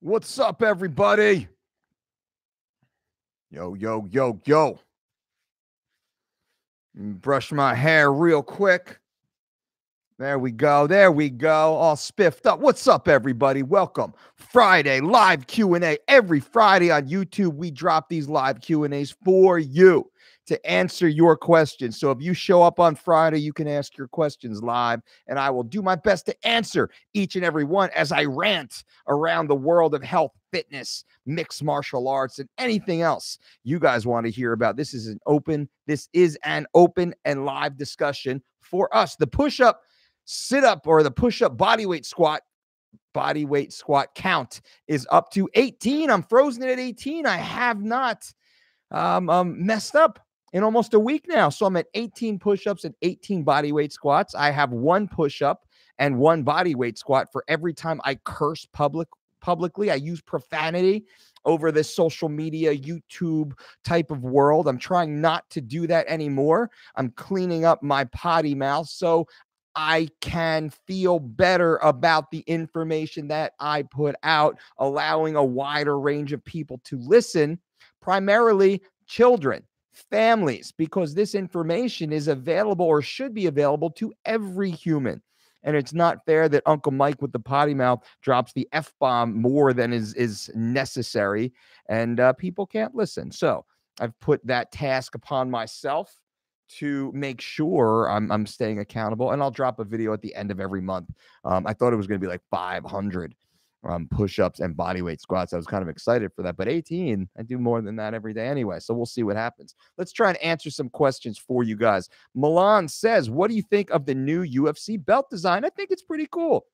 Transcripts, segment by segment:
What's up, everybody? Yo, yo, yo, yo. Mm, brush my hair real quick. There we go. There we go. All spiffed up. What's up, everybody? Welcome. Friday live Q and A. Every Friday on YouTube, we drop these live Q and A's for you to answer your questions. So if you show up on Friday, you can ask your questions live, and I will do my best to answer each and every one as I rant around the world of health, fitness, mixed martial arts, and anything else you guys want to hear about. This is an open, this is an open and live discussion for us. The push-up sit up or the push up body weight squat body weight squat count is up to 18 i'm frozen at 18 i have not um, um messed up in almost a week now. So i'm at 18 push-ups and 18 body weight squats. I have one push-up and one body weight squat for every time i curse public publicly. I use profanity over this social media youtube type of world. I'm trying not to do that anymore. I'm cleaning up my potty mouth so I can feel better about the information that I put out, allowing a wider range of people to listen, primarily children, families, because this information is available or should be available to every human. And it's not fair that Uncle Mike with the potty mouth drops the F bomb more than is, is necessary, and uh, people can't listen. So I've put that task upon myself to make sure I'm, I'm staying accountable. And I'll drop a video at the end of every month. Um, I thought it was going to be like 500 um, push ups and body weight squats. I was kind of excited for that. But 18, I do more than that every day anyway. So we'll see what happens. Let's try and answer some questions for you guys. Milan says, What do you think of the new UFC belt design? I think it's pretty cool.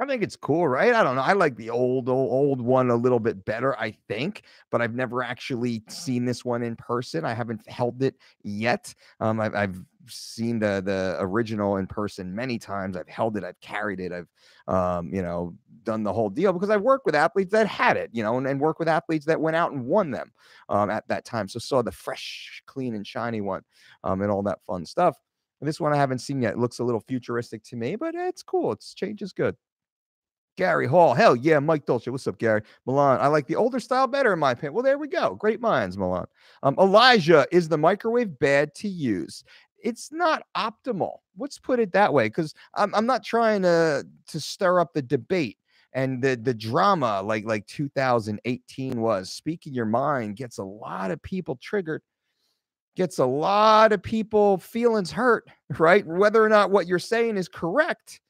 I think it's cool, right? I don't know. I like the old, old, old one a little bit better, I think, but I've never actually seen this one in person. I haven't held it yet. Um, I've, I've seen the the original in person many times. I've held it, I've carried it, I've um, you know, done the whole deal because I've worked with athletes that had it, you know, and, and worked with athletes that went out and won them um, at that time. So saw the fresh, clean, and shiny one um, and all that fun stuff. this one I haven't seen yet. It looks a little futuristic to me, but it's cool. It's change is good. Gary Hall. Hell yeah, Mike Dolce. What's up, Gary? Milan. I like the older style better in my opinion. Well, there we go. Great minds, Milan. Um, Elijah, is the microwave bad to use? It's not optimal. Let's put it that way, because I'm, I'm not trying to to stir up the debate and the the drama like like 2018 was. Speaking your mind gets a lot of people triggered gets a lot of people feelings hurt, right? Whether or not what you're saying is correct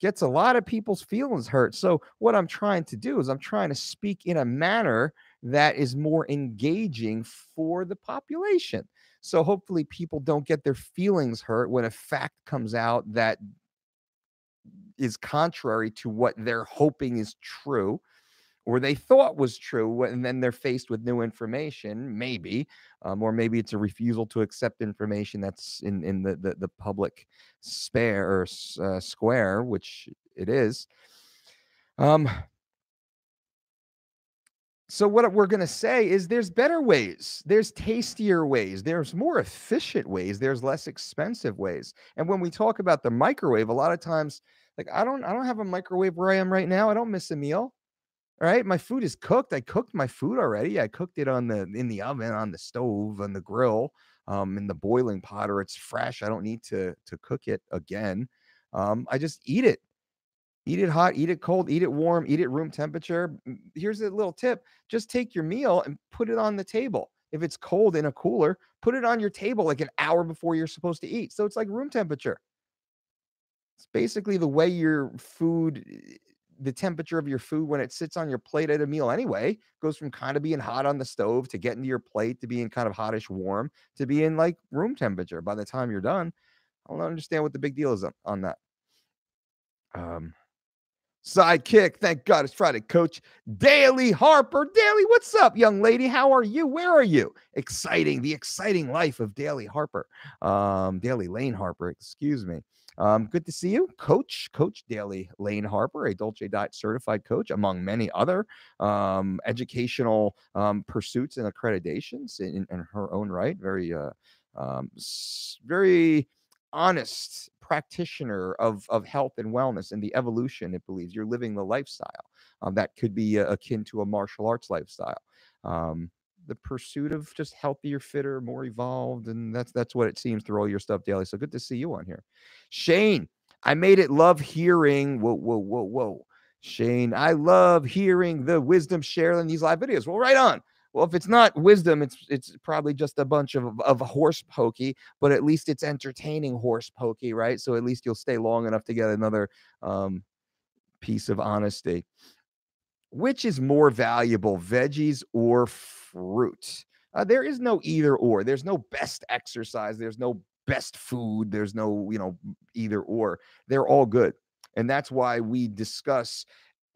gets a lot of people's feelings hurt. So, what I'm trying to do is I'm trying to speak in a manner that is more engaging for the population. So, hopefully, people don't get their feelings hurt when a fact comes out that is contrary to what they're hoping is true or they thought was true, and then they're faced with new information, maybe, um, or maybe it's a refusal to accept information that's in in the the, the public spare or uh, square, which it is. Um. So what we're going to say is there's better ways. There's tastier ways. There's more efficient ways. There's less expensive ways. And when we talk about the microwave, a lot of times like I don't I don't have a microwave where I am right now. I don't miss a meal. All right, my food is cooked. I cooked my food already. I cooked it on the in the oven, on the stove, on the grill, um, in the boiling pot, or it's fresh. I don't need to to cook it again. Um, I just eat it. Eat it hot, eat it cold, eat it warm, eat it room temperature. Here's a little tip: just take your meal and put it on the table. If it's cold in a cooler, put it on your table like an hour before you're supposed to eat. So it's like room temperature. It's basically the way your food the temperature of your food when it sits on your plate at a meal anyway goes from kind of being hot on the stove to getting to your plate to being kind of hottish warm to being like room temperature by the time you're done. I don't understand what the big deal is on, on that. Um, sidekick. Thank God it's Friday, Coach Daily Harper. Daily, what's up, young lady? How are you? Where are you? Exciting, the exciting life of Daily Harper. Um, Daily Lane Harper, excuse me. Um, good to see you, Coach, Coach Daly Lane Harper, a Dolce Diet certified coach, among many other um, educational um, pursuits and accreditations in, in, her own right. Very, uh, um, very honest practitioner of, of health and wellness and the evolution it believes you're living the lifestyle Um, that could be uh, akin to a martial arts lifestyle. Um, the pursuit of just healthier, fitter, more evolved, and that's that's what it seems through all your stuff daily. So good to see you on here, Shane. I made it love hearing. Whoa, whoa, whoa, whoa, Shane. I love hearing the wisdom shared in these live videos. Well, right on. Well, if it's not wisdom, it's it's probably just a bunch of of horse pokey, but at least it's entertaining horse pokey, right? So at least you'll stay long enough to get another um, piece of honesty. Which is more valuable, veggies or fruit? Uh, there is no either or. There's no best exercise. There's no best food. There's no, you know, either or. They're all good. And that's why we discuss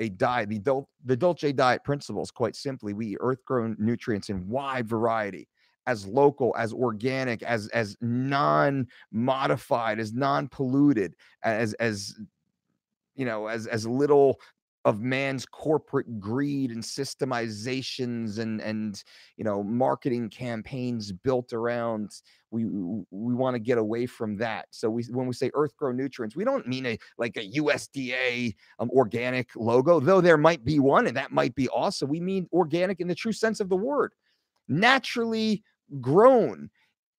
a diet, the, Dol- the Dolce diet principles, quite simply, we eat earth grown nutrients in wide variety as local as organic as as non modified as non polluted as as you know as as little of man's corporate greed and systemizations and and you know marketing campaigns built around we we want to get away from that. So we when we say earth grow nutrients we don't mean a like a usda um, organic logo though there might be one and that might be awesome. We mean organic in the true sense of the word. Naturally grown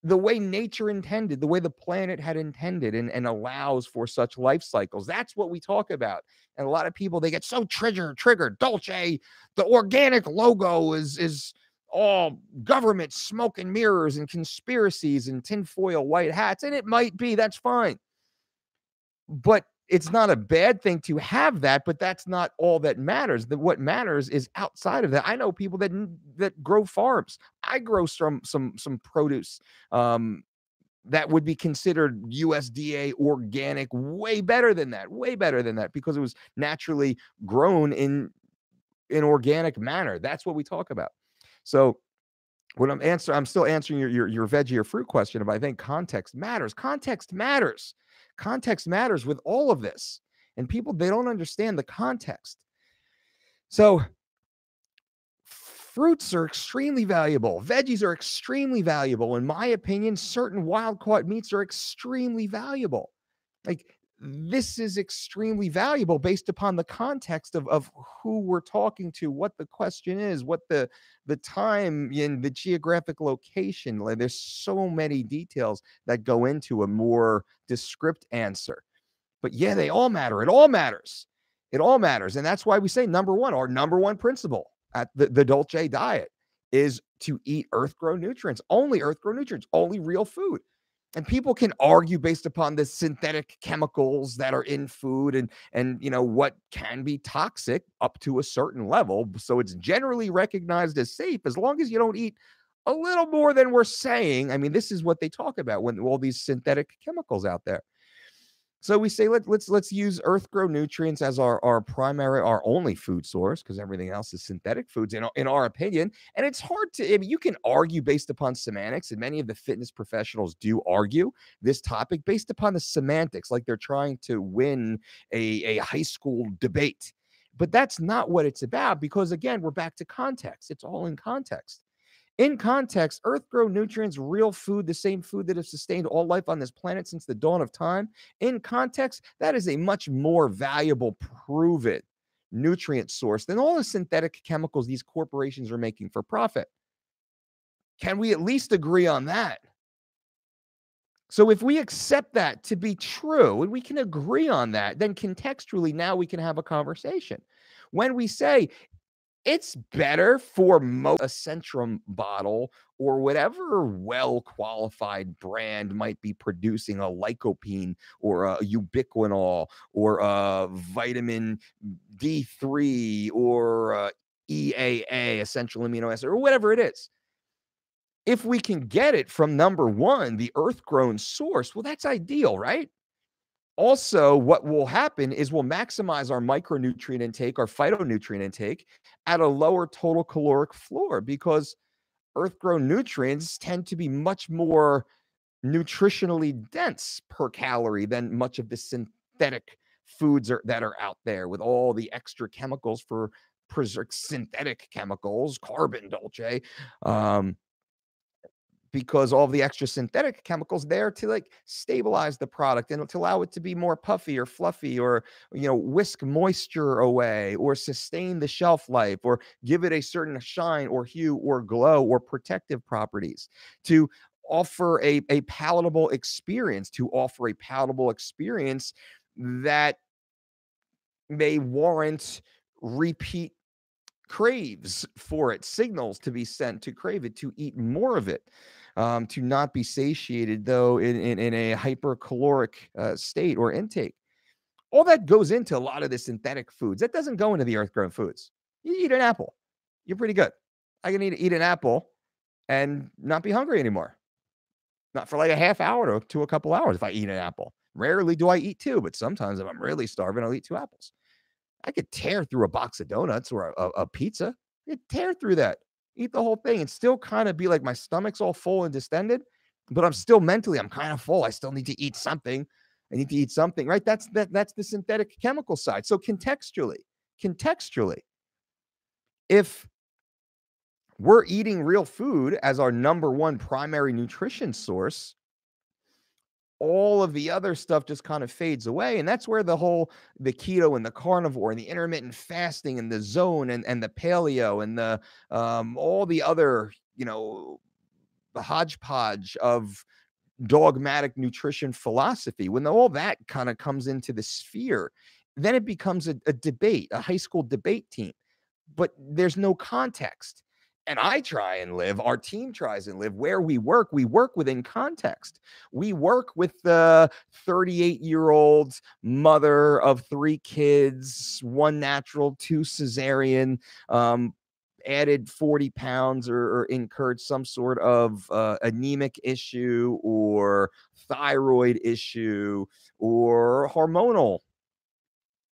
the way nature intended, the way the planet had intended, and, and allows for such life cycles. That's what we talk about. And a lot of people they get so triggered, triggered. Dolce, the organic logo is is all government smoke and mirrors and conspiracies and tinfoil white hats. And it might be, that's fine. But it's not a bad thing to have that, but that's not all that matters. What matters is outside of that. I know people that that grow farms. I grow some some some produce um, that would be considered USDA organic, way better than that, way better than that, because it was naturally grown in in organic manner. That's what we talk about. So when I'm answering, I'm still answering your, your your veggie or fruit question, but I think context matters. Context matters. Context matters with all of this. And people, they don't understand the context. So, fruits are extremely valuable. Veggies are extremely valuable. In my opinion, certain wild caught meats are extremely valuable. Like, this is extremely valuable based upon the context of, of who we're talking to, what the question is, what the the time in the geographic location. Like there's so many details that go into a more descript answer. But yeah, they all matter. It all matters. It all matters. And that's why we say number one, our number one principle at the, the Dolce diet is to eat earth grown nutrients, only earth grown nutrients, only real food and people can argue based upon the synthetic chemicals that are in food and and you know what can be toxic up to a certain level. So it's generally recognized as safe as long as you don't eat a little more than we're saying. I mean this is what they talk about when all these synthetic chemicals out there so we say let, let's let's use earth grow nutrients as our our primary our only food source because everything else is synthetic foods in, in our opinion and it's hard to I mean, you can argue based upon semantics and many of the fitness professionals do argue this topic based upon the semantics like they're trying to win a, a high school debate. But that's not what it's about because again we're back to context. It's all in context in context, earth grow nutrients, real food, the same food that has sustained all life on this planet since the dawn of time. In context, that is a much more valuable, proven nutrient source than all the synthetic chemicals these corporations are making for profit. Can we at least agree on that? So, if we accept that to be true and we can agree on that, then contextually now we can have a conversation. When we say it's better for mo- a Centrum bottle or whatever well qualified brand might be producing a lycopene or a ubiquinol or a vitamin D3 or EAA, essential amino acid, or whatever it is. If we can get it from number one, the earth grown source, well, that's ideal, right? Also what will happen is we'll maximize our micronutrient intake our phytonutrient intake at a lower total caloric floor because earth grown nutrients tend to be much more nutritionally dense per calorie than much of the synthetic foods are, that are out there with all the extra chemicals for synthetic chemicals carbon dolce um, because all the extra synthetic chemicals there to like stabilize the product and to allow it to be more puffy or fluffy or you know whisk moisture away or sustain the shelf life or give it a certain shine or hue or glow or protective properties to offer a, a palatable experience to offer a palatable experience that may warrant repeat craves for it, signals to be sent to crave it, to eat more of it, um, to not be satiated, though, in, in, in a hypercaloric uh, state or intake. All that goes into a lot of the synthetic foods. That doesn't go into the earth grown foods. You eat an apple, you're pretty good. I can eat, eat an apple and not be hungry anymore. Not for like a half hour to, to a couple hours if I eat an apple. Rarely do I eat two, but sometimes if I'm really starving, I'll eat two apples. I could tear through a box of donuts or a, a, a pizza. I could tear through that, eat the whole thing, and still kind of be like my stomach's all full and distended, but I'm still mentally, I'm kind of full. I still need to eat something. I need to eat something, right? That's that that's the synthetic chemical side. So contextually, contextually, if we're eating real food as our number one primary nutrition source, all of the other stuff just kind of fades away and that's where the whole the keto and the carnivore and the intermittent fasting and the zone and, and the paleo and the um, all the other you know the hodgepodge of dogmatic nutrition philosophy when all that kind of comes into the sphere then it becomes a, a debate a high school debate team but there's no context and I try and live, our team tries and live where we work. We work within context. We work with the 38 year old mother of three kids, one natural, two cesarean, um, added 40 pounds or, or, incurred some sort of uh, anemic issue or thyroid issue or hormonal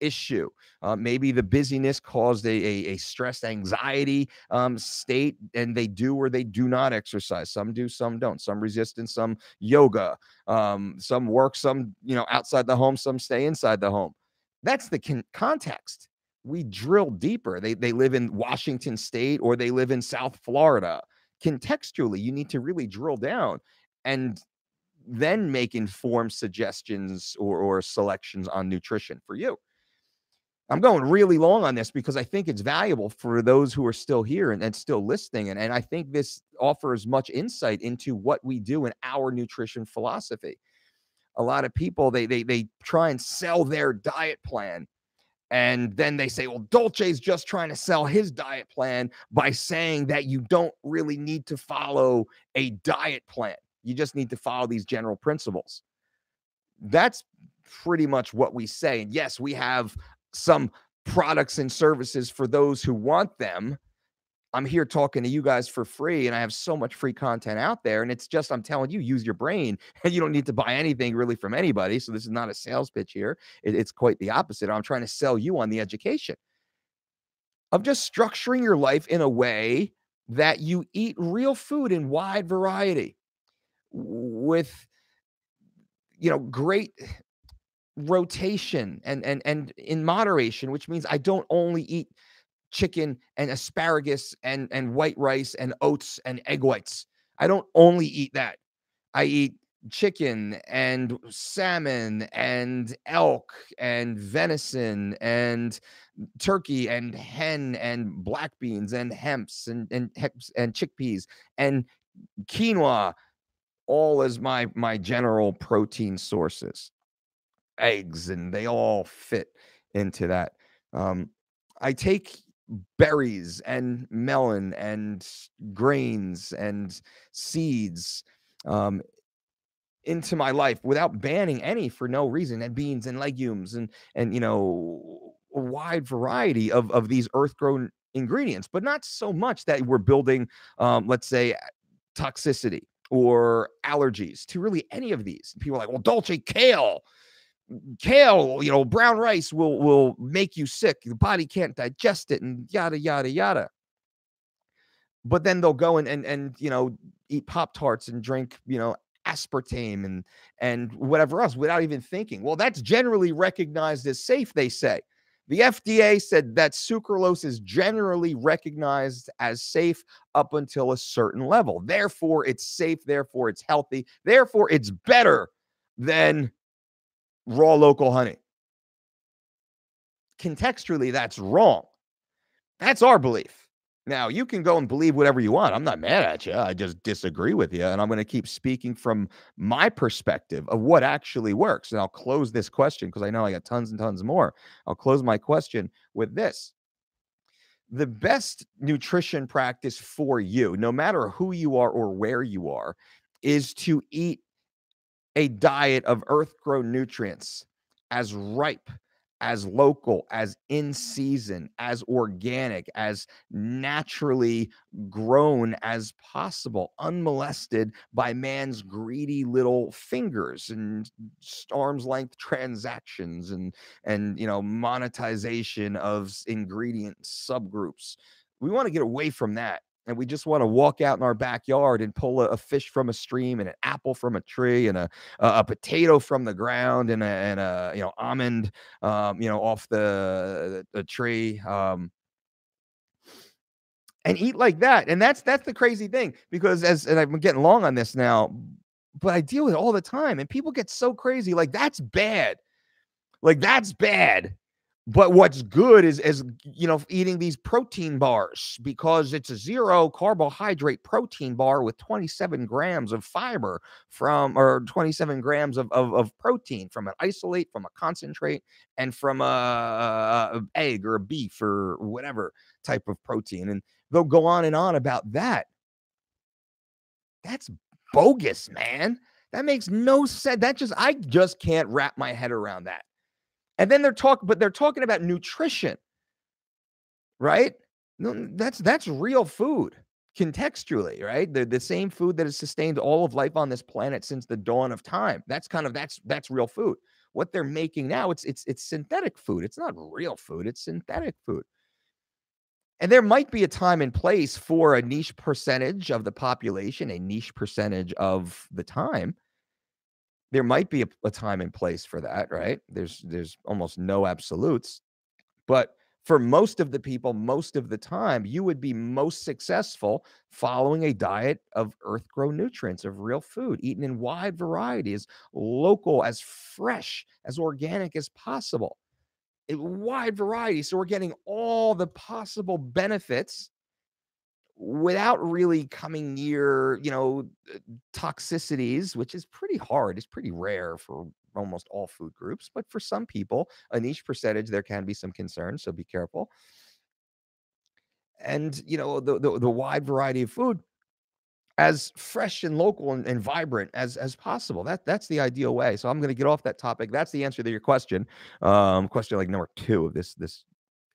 issue. Uh, maybe the busyness caused a, a, a stressed anxiety um, state, and they do or they do not exercise. Some do, some don't. Some resistance, some yoga, um, some work, some you know outside the home, some stay inside the home. That's the con- context. We drill deeper. They they live in Washington State or they live in South Florida. Contextually, you need to really drill down and then make informed suggestions or, or selections on nutrition for you. I'm going really long on this because I think it's valuable for those who are still here and, and still listening. And, and I think this offers much insight into what we do in our nutrition philosophy. A lot of people they they they try and sell their diet plan. And then they say, well, Dolce's just trying to sell his diet plan by saying that you don't really need to follow a diet plan. You just need to follow these general principles. That's pretty much what we say. And yes, we have some products and services for those who want them. I'm here talking to you guys for free, and I have so much free content out there. And it's just, I'm telling you, use your brain, and you don't need to buy anything really from anybody. So, this is not a sales pitch here. It, it's quite the opposite. I'm trying to sell you on the education of just structuring your life in a way that you eat real food in wide variety with you know great rotation and and and in moderation, which means I don't only eat chicken and asparagus and and white rice and oats and egg whites. I don't only eat that. I eat chicken and salmon and elk and venison and turkey and hen and black beans and hemps and and and chickpeas and quinoa all as my my general protein sources eggs and they all fit into that. Um, I take berries and melon and grains and seeds um, into my life without banning any for no reason and beans and legumes and and you know a wide variety of of these earth grown ingredients but not so much that we're building um, let's say toxicity or allergies to really any of these people are like well dolce kale kale, you know, brown rice will will make you sick. The body can't digest it, and yada yada yada. But then they'll go and and and you know eat pop tarts and drink you know aspartame and and whatever else without even thinking. Well, that's generally recognized as safe. They say The FDA said that sucralose is generally recognized as safe up until a certain level. Therefore, it's safe. Therefore, it's healthy. Therefore, it's better than raw local honey. Contextually, that's wrong. That's our belief. Now, you can go and believe whatever you want. I'm not mad at you. I just disagree with you. And I'm going to keep speaking from my perspective of what actually works. And I'll close this question because I know I got tons and tons more. I'll close my question with this The best nutrition practice for you, no matter who you are or where you are, is to eat a diet of earth grown nutrients as ripe as local, as in season, as organic, as naturally grown as possible, unmolested by man's greedy little fingers and arm's length transactions and and you know monetization of ingredient subgroups. We want to get away from that and we just want to walk out in our backyard and pull a, a, fish from a stream and an apple from a tree and a a, a potato from the ground and a, and a you know almond um, you know off the the tree um, and eat like that and that's that's the crazy thing because as and I'm getting long on this now but I deal with it all the time and people get so crazy like that's bad. Like that's bad but what's good is you know eating these protein bars because it's a zero carbohydrate protein bar with 27 grams of fiber from or 27 grams of, of, of protein from an isolate from a concentrate and from a, a egg or a beef or whatever type of protein and they'll go on and on about that. That's bogus man. That makes no sense that just i just can't wrap my head around that and then they're talking, but they're talking about nutrition, right? That's that's real food contextually, right? The the same food that has sustained all of life on this planet since the dawn of time. That's kind of that's that's real food. What they're making now, it's it's it's synthetic food. It's not real food, it's synthetic food. And there might be a time and place for a niche percentage of the population, a niche percentage of the time there might be a, a time and place for that, mm-hmm. right? There's there's almost no absolutes, but for most of the people, most of the time, you would be most successful following a diet of earth grown nutrients, of real food, eaten in wide variety, as local, as fresh, as organic as possible. A wide variety. So we're getting all the possible benefits without really coming near, you know, uh, toxicities, which is pretty hard. It's pretty rare for almost all food groups, but for some people, a niche percentage, there can be some concerns. So be careful. And you know, the the, the wide variety of food as fresh and local and, and, vibrant as as possible. That that's the ideal way. So I'm going to get off that topic. That's the answer to your question. Um, question like number two of this this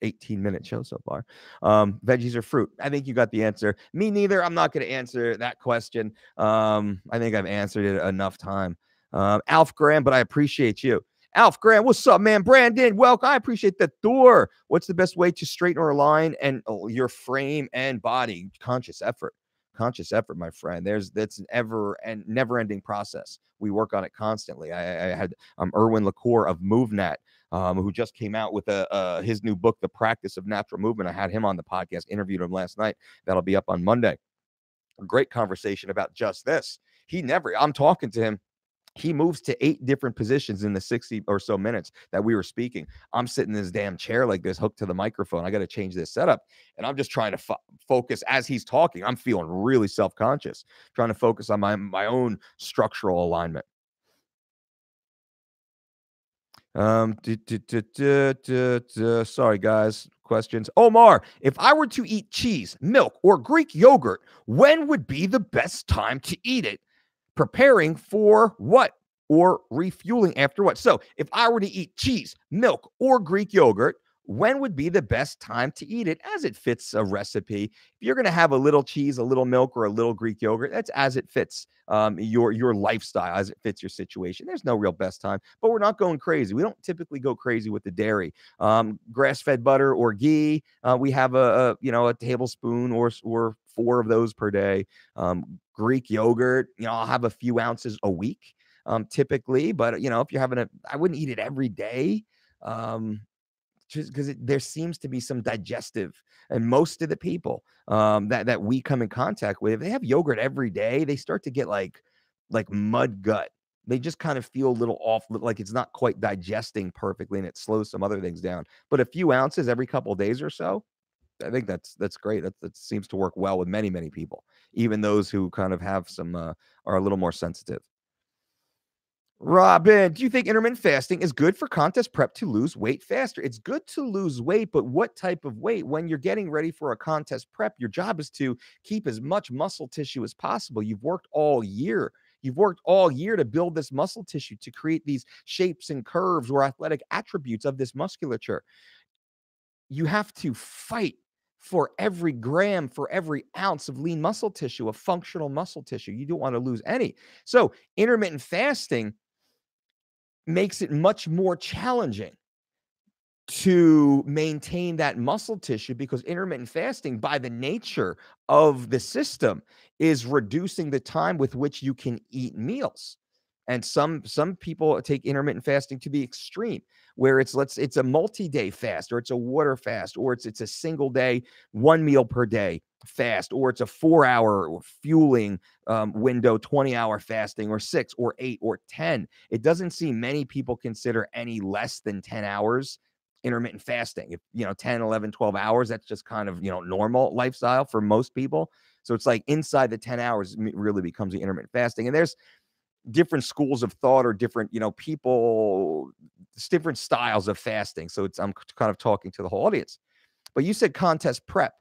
18 minute show so far. Um, veggies or fruit? I think you got the answer. Me neither. I'm not going to answer that question. Um, I think I've answered it enough time. Um, Alf Graham, but I appreciate you. Alf Graham, what's up, man? Brandon, welcome. I appreciate the Thor. What's the best way to straighten or align and oh, your frame and body? Conscious effort. Conscious effort, my friend. There's that's an ever and never ending process. We work on it constantly. I, I had um Erwan Le Corre of MovNat um, who just came out with a, uh, his new book, The Practice of Natural Movement. I had him on the podcast, interviewed him last night. That'll be up on Monday. A great conversation about just this. He never, I'm talking to him he moves to eight different positions in the 60 or so minutes that we were speaking. I'm sitting in this damn chair like this, hooked to the microphone. I got to change this setup. And I'm just trying to fo- focus as he's talking. I'm feeling really self conscious, trying to focus on my, my own structural alignment. Um, sorry, guys. Questions. Omar, if I were to eat cheese, milk, or Greek yogurt, when would be the best time to eat it? Preparing for what? Or refueling after what? So, if I were to eat cheese, milk, or Greek yogurt, when would be the best time to eat it as it fits a recipe. If you're going to have a little cheese, a little milk, or a little Greek yogurt, that's as it fits um, your your lifestyle, as it fits your situation. There's no real best time, but we're not going crazy. We don't typically go crazy with the dairy. Um, grass-fed butter or ghee, uh, we have a, a, you know a tablespoon or or four of those per day. Um, Greek yogurt, you know, I'll have a few ounces a week. Um, typically, but you know, if you're having a, I wouldn't eat it every day. Um, because there seems to be some digestive and most of the people um, that that we come in contact with if they have yogurt every day they start to get like like mud gut. They just kind of feel a little off like it's not quite digesting perfectly and it slows some other things down. But a few ounces every couple days or so i think that's that's great. That, that seems to work well with many many people even those who kind of have some uh, are a little more sensitive Robin, do you think intermittent fasting is good for contest prep to lose weight faster? It's good to lose weight, but what type of weight? When you're getting ready for a contest prep, your job is to keep as much muscle tissue as possible. You've worked all year. You've worked all year to build this muscle tissue to create these shapes and curves or athletic attributes of this musculature. You have to fight for every gram, for every ounce of lean muscle tissue, of functional muscle tissue. You don't want to lose any. So, intermittent fasting makes it much more challenging to maintain that muscle tissue because intermittent fasting, by the nature of the system, is reducing the time with which you can eat meals. And some some people take intermittent fasting to the extreme, where it's let's it's a multi-day fast, or it's a water fast, or it's it's a single day, one meal per day fast, or it's a four-hour fueling um, window, 20-hour fasting, or six, or eight, or 10. It doesn't seem many people consider any less than 10 hours intermittent fasting. If you know 10, 11, 12 hours, that's just kind of you know normal lifestyle for most people. So it's like inside the 10 hours really becomes the intermittent fasting. And there's different schools of thought or different, you know, people, different styles of fasting. So it's I'm kind of talking to the whole audience. But you said contest prep.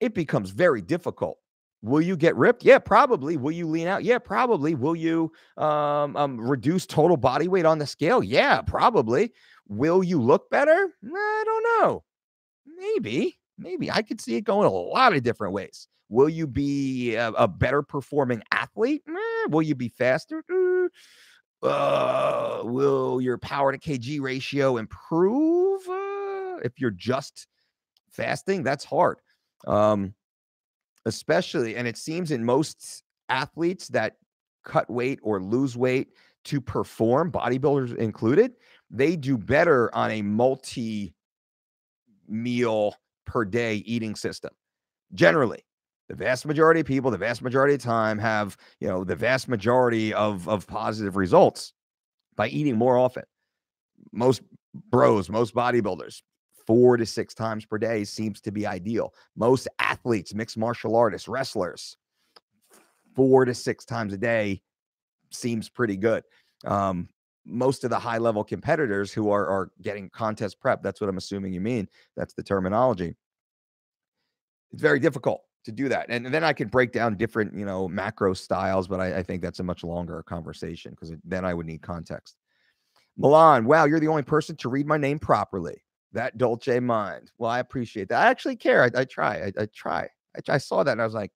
It becomes very difficult. Will you get ripped? Yeah, probably. Will you lean out? Yeah, probably. Will you um, um, reduce total body weight on the scale? Yeah, probably. Will you look better? I don't know. Maybe, maybe. I could see it going a lot of different ways. Will you be a, a better performing athlete? Eh, will you be faster? Uh, will your power to kg ratio improve uh, if you're just fasting? That's hard. Um, especially, and it seems in most athletes that cut weight or lose weight to perform, bodybuilders included, they do better on a multi meal per day eating system generally the vast majority of people the vast majority of time have you know the vast majority of of positive results by eating more often. Most bros most bodybuilders four to six times per day seems to be ideal. Most athletes mixed martial artists wrestlers four to six times a day seems pretty good. Um, most of the high level competitors who are are getting contest prep that's what i'm assuming you mean that's the terminology. It's very difficult to do that. And then I could break down different, you know, macro styles, but I, I think that's a much longer conversation because then I would need context. Milan, wow, you're the only person to read my name properly. That Dolce mind. Well, I appreciate that. I actually care. I, I try. I, I try. I, I, saw that and I was like,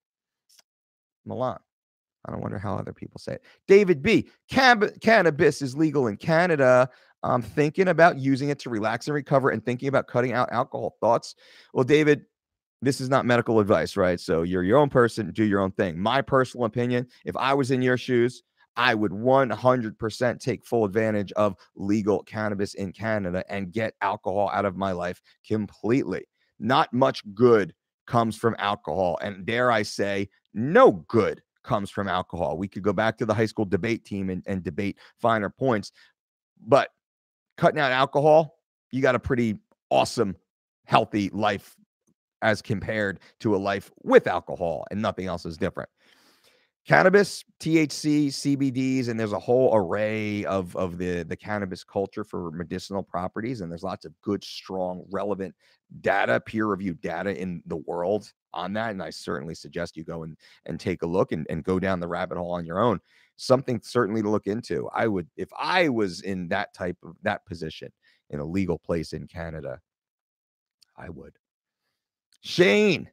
Milan. I don't wonder how other people say it. David B. Cab- cannabis is legal in Canada. I'm thinking about using it to relax and recover and thinking about cutting out alcohol. Thoughts? Well, David, this is not medical advice, right? So you're your own person, do your own thing. My personal opinion, if I was in your shoes, I would 100% take full advantage of legal cannabis in Canada and get alcohol out of my life completely. Not much good comes from alcohol. And dare I say, no good comes from alcohol. We could go back to the high school debate team and, and debate finer points. But cutting out alcohol, you got a pretty awesome, healthy life as compared to a life with alcohol, and nothing else is different. Cannabis, THC, CBDs, and there's a whole array of, of the, the cannabis culture for medicinal properties. And there's lots of good, strong, relevant data, peer reviewed data in the world on that. And I certainly suggest you go and, and take a look and, and go down the rabbit hole on your own. Something certainly to look into. I would, if I was in that type of that position in a legal place in Canada, I would. Shane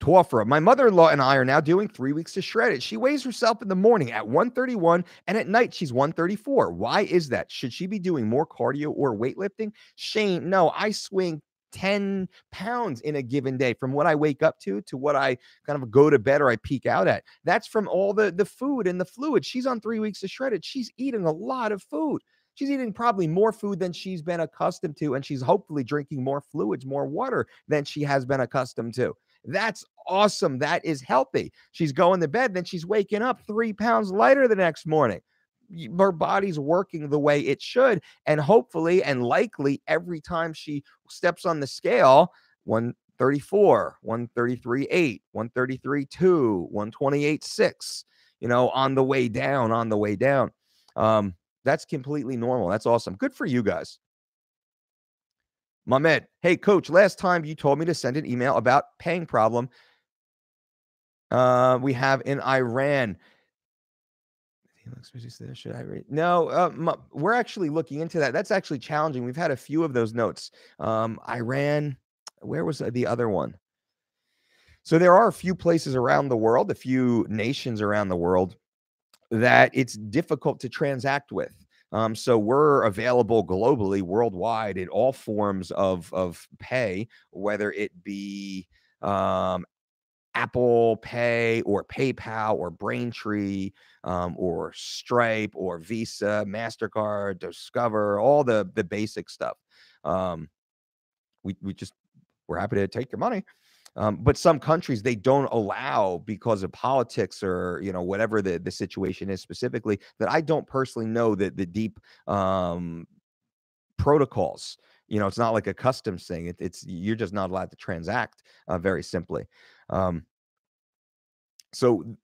Twoffer, my mother-in-law and I are now doing three weeks to shredded. She weighs herself in the morning at 131 and at night she's 134. Why is that? Should she be doing more cardio or weightlifting? Shane, no, I swing 10 pounds in a given day from what I wake up to to what I kind of go to bed or I peak out at. That's from all the the food and the fluid. She's on three weeks of shredded. She's eating a lot of food. She's eating probably more food than she's been accustomed to, and she's hopefully drinking more fluids, more water than she has been accustomed to. That's awesome. That is healthy. She's going to bed, then she's waking up three pounds lighter the next morning. Her body's working the way it should. And hopefully and likely, every time she steps on the scale, 134, 133, 8, 133, 2, 128, 6, you know, on the way down, on the way down. Um, that's completely normal. That's awesome. Good for you guys. Mehmet, hey coach, last time you told me to send an email about paying problem uh, we have in Iran. Should I read? No, uh, we're actually looking into that. That's actually challenging. We've had a few of those notes. Um, Iran, where was the other one? So there are a few places around the world, a few nations around the world that it's difficult to transact with. Um, so we're available globally, worldwide, in all forms of of pay, whether it be um, Apple Pay or PayPal or Braintree um, or Stripe or Visa, Mastercard, Discover, all the the basic stuff. Um, we we just we're happy to take your money. Um, but some countries they don't allow because of politics or you know whatever the, the situation is specifically that I don't personally know that the deep um, protocols. You know, it's not like a customs thing. It, it's you're just not allowed to transact uh, very simply. Um, so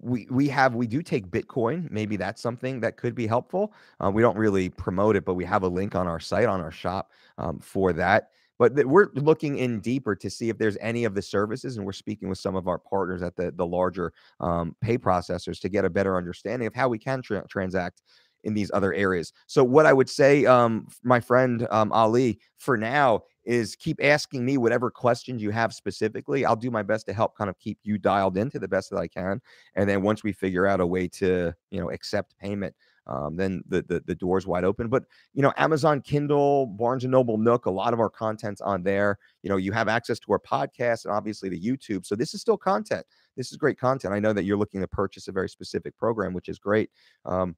we we have we do take bitcoin maybe that's something that could be helpful uh, we don't really promote it but we have a link on our site on our shop um, for that but th- we're looking in deeper to see if there's any of the services, and we're speaking with some of our partners at the the larger um, pay processors to get a better understanding of how we can tra- transact in these other areas. So what I would say, um, my friend um, Ali, for now is keep asking me whatever questions you have specifically. I'll do my best to help kind of keep you dialed into the best that I can. And then once we figure out a way to, you know, accept payment, um, then the, the the door's wide open. But you know, Amazon Kindle, Barnes and Noble, Nook, a lot of our content's on there. You know, you have access to our podcast and obviously the YouTube. So this is still content. This is great content. I know that you're looking to purchase a very specific program, which is great. Um,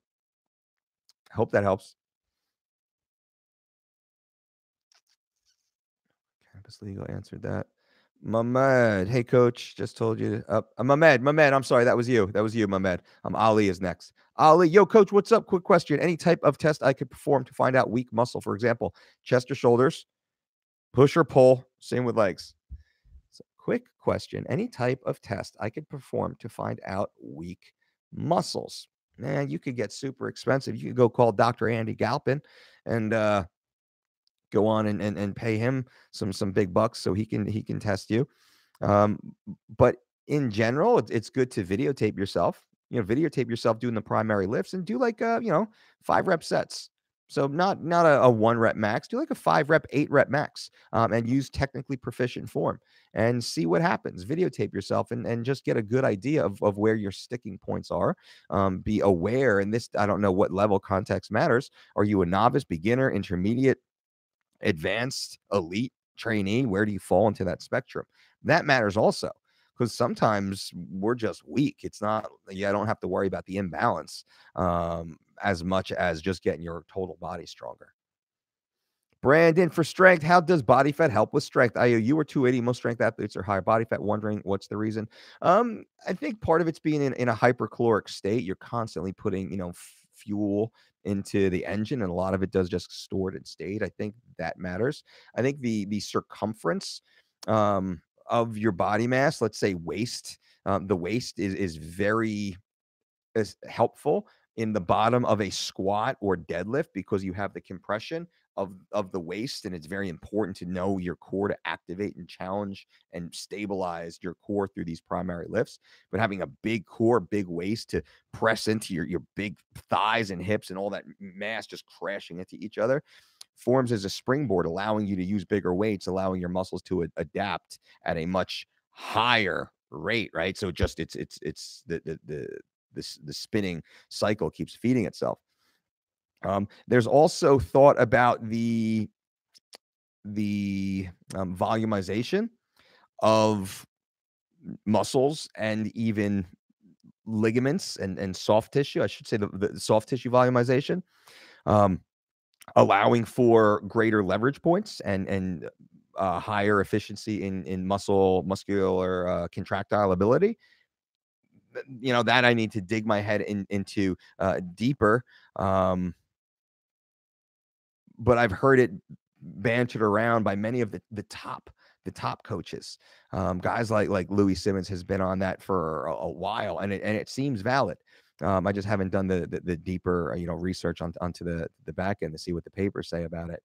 I hope that helps. Campus Legal answered that. Mamed, hey coach, just told you. Uh, Mamed, Mamed, I'm sorry, that was you. That was you, Mamed. Um, Ali is next. Ali, yo, coach, what's up? Quick question: Any type of test I could perform to find out weak muscle, for example, chest or shoulders, push or pull. Same with legs. So, quick question: Any type of test I could perform to find out weak muscles? Man, you could get super expensive. You could go call Dr. Andy Galpin and uh, go on and, and and pay him some some big bucks so he can he can test you. Um, but in general, it's, it's good to videotape yourself. You know, videotape yourself doing the primary lifts and do like uh, you know, five rep sets. So not not a, a, one rep max, do like a five rep, eight rep max, um, and use technically proficient form and see what happens. Videotape yourself and, and just get a good idea of, of where your sticking points are. Um, be aware, and this I don't know what level context matters. Are you a novice, beginner, intermediate, advanced, elite trainee? Where do you fall into that spectrum? That matters also because sometimes we're just weak. It's not, yeah, I don't have to worry about the imbalance um, as much as just getting your total body stronger. Brandon, for strength, how does body fat help with strength? I you were 280. Most strength athletes are higher body fat. Wondering what's the reason? Um, I think part of it's being in, in a hypercaloric state. You're constantly putting, you know, fuel into the engine, and a lot of it does just stored and state. I think that matters. I think the the circumference um, of your body mass, let's say waist, um, the waist is is very is helpful in the bottom of a squat or deadlift because you have the compression of of the waist and it's very important to know your core to activate and challenge and stabilize your core through these primary lifts but having a big core big waist to press into your your big thighs and hips and all that mass just crashing into each other forms as a springboard allowing you to use bigger weights allowing your muscles to a- adapt at a much higher rate right? So just it's it's it's the the the the, the spinning cycle keeps feeding itself um, there's also thought about the the um, volumization of muscles and even ligaments and, and soft tissue. I should say the, the soft tissue volumization, um, allowing for greater leverage points and and uh, higher efficiency in in muscle muscular uh, contractile ability. You know that I need to dig my head in, into uh, deeper. Um, but I've heard it bantered around by many of the the top the top coaches. Um, guys like like Louie Simmons has been on that for a, a while, and it and it seems valid. Um, I just haven't done the, the, the deeper you know research on, onto the the back end to see what the papers say about it.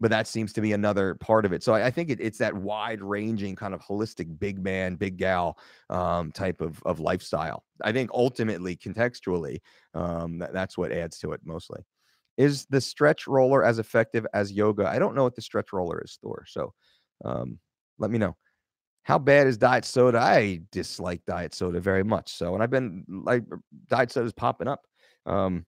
But that seems to be another part of it. So I, I think it, it's that wide ranging kind of holistic big man, big gal um, type of, of lifestyle. I think ultimately, contextually, um, that, that's what adds to it mostly. Is the stretch roller as effective as yoga? I don't know what the stretch roller is, Thor. So um, let me know. How bad is diet soda? I dislike diet soda very much. So, and I've been like diet soda is popping up um,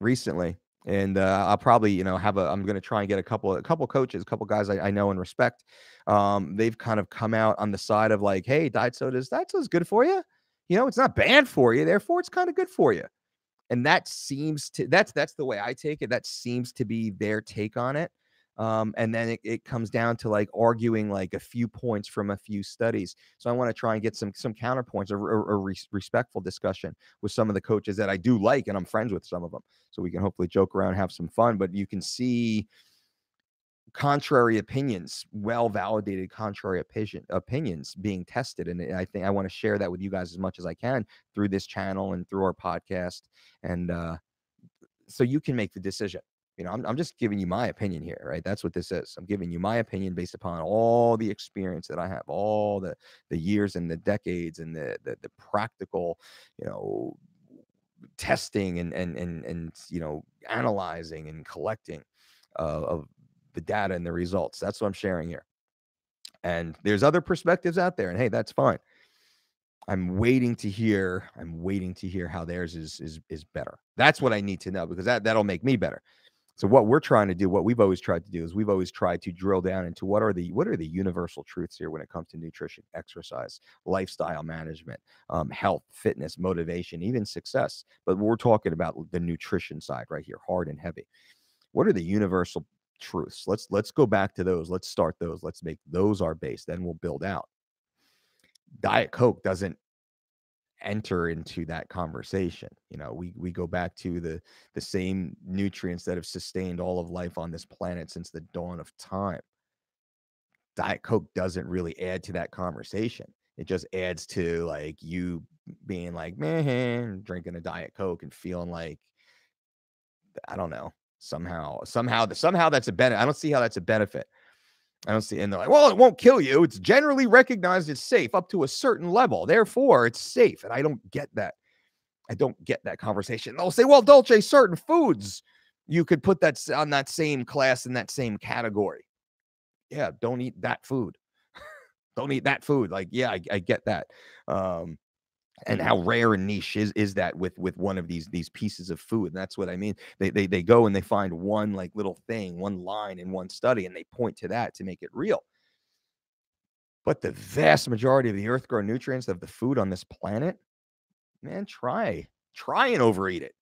recently, and uh, I'll probably you know have a. I'm going to try and get a couple a couple coaches, a couple guys I, I know and respect. Um, they've kind of come out on the side of like, hey, diet soda is diet soda is good for you. You know, it's not bad for you, therefore it's kind of good for you and that seems to that's that's the way i take it that seems to be their take on it um, and then it, it, comes down to like arguing like a few points from a few studies so i want to try and get some some counterpoints or, res- respectful discussion with some of the coaches that i do like and i'm friends with some of them so we can hopefully joke around have some fun but you can see contrary opinions, well validated contrary opinion, opinions being tested. And I think I want to share that with you guys as much as I can through this channel and through our podcast. And uh, so you can make the decision. You know, I'm, I'm just giving you my opinion here, right? That's what this is. I'm giving you my opinion based upon all the experience that I have, all the the years and the decades and the the, the practical, you know, testing and and and and you know, analyzing and collecting uh, of the data and the results. That's what I'm sharing here. And there's other perspectives out there, and hey, that's fine. I'm waiting to hear. I'm waiting to hear how theirs is is is better. That's what I need to know because that that'll make me better. So what we're trying to do, what we've always tried to do, is we've always tried to drill down into what are the what are the universal truths here when it comes to nutrition, exercise, lifestyle management, um, health, fitness, motivation, even success. But we're talking about the nutrition side right here, hard and heavy. What are the universal truths. Let's let's go back to those. Let's start those. Let's make those our base. Then we'll build out. Diet Coke doesn't enter into that conversation. You know, we we go back to the the same nutrients that have sustained all of life on this planet since the dawn of time. Diet Coke doesn't really add to that conversation. It just adds to like you being like, man, drinking a Diet Coke and feeling like I don't know, somehow somehow somehow that's a benefit i don't see how that's a benefit. I don't see and they're like well it won't kill you it's generally recognized as safe up to a certain level therefore it's safe and i don't get that. I don't get that conversation. They'll say well dolce certain foods you could put that on that same class in that same category. Yeah don't eat that food. Don't eat that food like yeah I, I get that. Um and mm-hmm. how rare and niche is is that with with one of these these pieces of food and that's what i mean. They, they they go and they find one like little thing one line in one study and they point to that to make it real. But the vast majority of the earth grown nutrients of the food on this planet? Man try try and overeat it.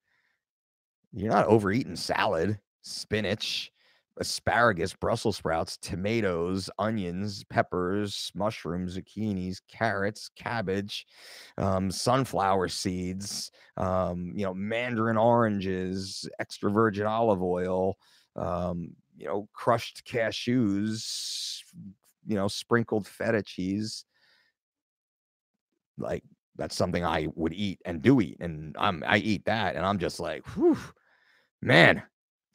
You're not overeating salad spinach asparagus, Brussels sprouts, tomatoes, onions, peppers, mushrooms, zucchinis, carrots, cabbage, um, sunflower seeds, um, you know, mandarin oranges, extra virgin olive oil, um, you know, crushed cashews, you know, sprinkled feta cheese. Like that's something I would eat and do eat, and I'm I eat that, and I'm just like, whew, man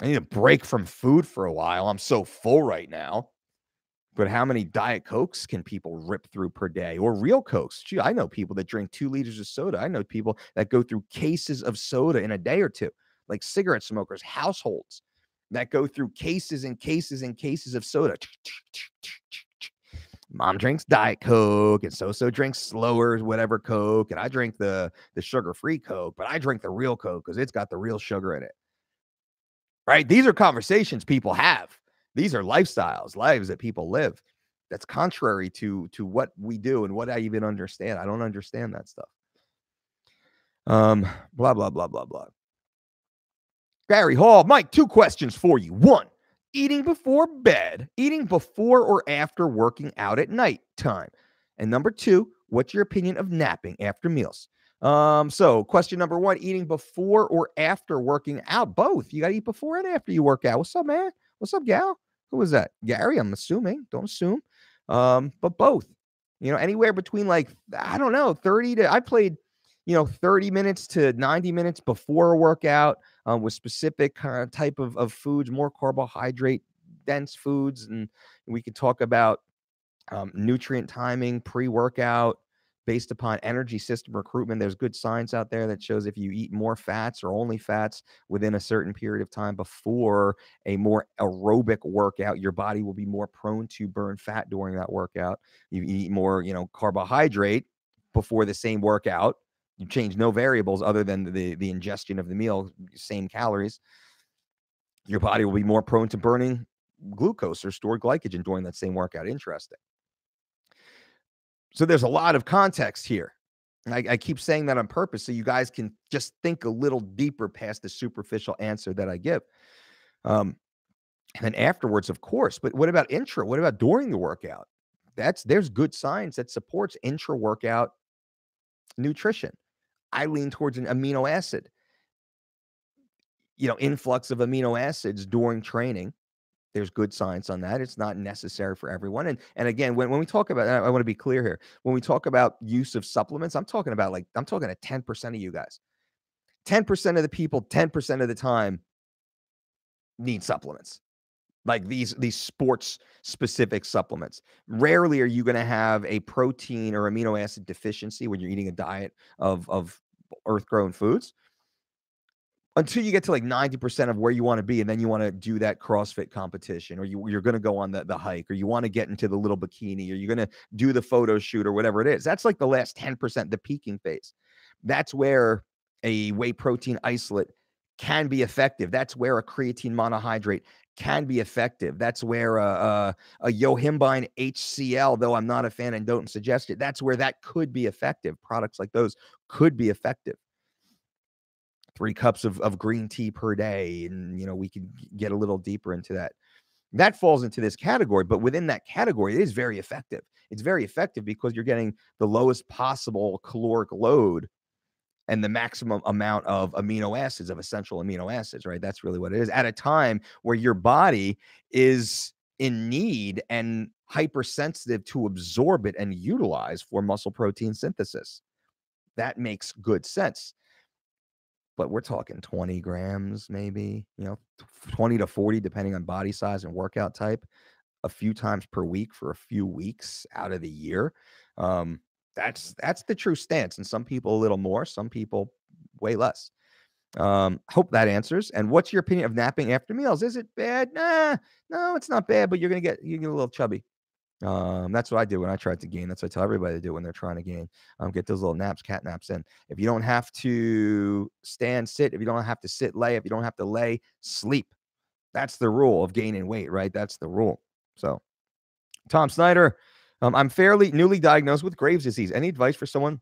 I need a break from food for a while. I'm so full right now. But how many Diet Cokes can people rip through per day or real Cokes? Gee, I know people that drink two liters of soda. I know people that go through cases of soda in a day or two, like cigarette smokers, households that go through cases and cases and cases of soda. Mom drinks Diet Coke and so-so drinks slower, whatever Coke. And I drink the, the sugar-free Coke, but I drink the real Coke because it's got the real sugar in it right? These are conversations people have. These are lifestyles, lives that people live. that's contrary to to what we do and what I even understand. I don't understand that stuff. Um, blah blah blah blah blah. Gary Hall, Mike, two questions for you. One, eating before bed, eating before or after working out at night time. And number two, what's your opinion of napping after meals? Um, so question number one, eating before or after working out. Both. You gotta eat before and after you work out. What's up, man? What's up, gal? Who was that? Gary, I'm assuming. Don't assume. Um, but both. You know, anywhere between like, I don't know, 30 to I played, you know, 30 minutes to 90 minutes before a workout um, with specific kind of type of, of foods, more carbohydrate dense foods. And we could talk about um, nutrient timing, pre workout, based upon energy system recruitment. There's good science out there that shows if you eat more fats or only fats within a certain period of time before a more aerobic workout, your body will be more prone to burn fat during that workout. You eat more, you know, carbohydrate before the same workout. You change no variables other than the the ingestion of the meal, same calories. Your body will be more prone to burning glucose or stored glycogen during that same workout. Interesting. So there's a lot of context here. I, I, keep saying that on purpose so you guys can just think a little deeper past the superficial answer that I give. Um, and then afterwards, of course. But what about intra? What about during the workout? That's there's good science that supports intra workout nutrition. I lean towards an amino acid, you know, influx of amino acids during training there's good science on that. It's not necessary for everyone. And and again, when, when we talk about, I, I want to be clear here. When we talk about use of supplements, I'm talking about like I'm talking to 10% of you guys. 10% of the people, 10% of the time need supplements. Like these these sports specific supplements. Rarely are you going to have a protein or amino acid deficiency when you're eating a diet of of earth grown foods until you get to like 90% of where you want to be and then you want to do that crossfit competition or you, you're going to go on the, the hike or you want to get into the little bikini or you're going to do the photo shoot or whatever it is that's like the last 10% the peaking phase. That's where a whey protein isolate can be effective. That's where a creatine monohydrate can be effective. That's where a, a, a yohimbine hcl though i'm not a fan and don't suggest it that's where that could be effective. Products like those could be effective three cups of, of green tea per day. And, you know, we could get a little deeper into that. That falls into this category, but within that category, it is very effective. It's very effective because you're getting the lowest possible caloric load and the maximum amount of amino acids, of essential amino acids, right? That's really what it is at a time where your body is in need and hypersensitive to absorb it and utilize for muscle protein synthesis. That makes good sense but we're talking 20 grams, maybe, you know, 20 to 40, depending on body size and workout type, a few times per week for a few weeks out of the year. Um, that's that's the true stance. And some people a little more, some people way less. Um, hope that answers. And what's your opinion of napping after meals? Is it bad? Nah, no, it's not bad, but you're gonna get you get a little chubby. Um, that's what I did when I tried to gain. That's what I tell everybody to do when they're trying to gain. Um, get those little naps, cat naps in. If you don't have to stand, sit. If you don't have to sit, lay. If you don't have to lay, sleep. That's the rule of gaining weight, right? That's the rule. So, Tom Snyder, um, I'm fairly newly diagnosed with Graves' disease. Any advice for someone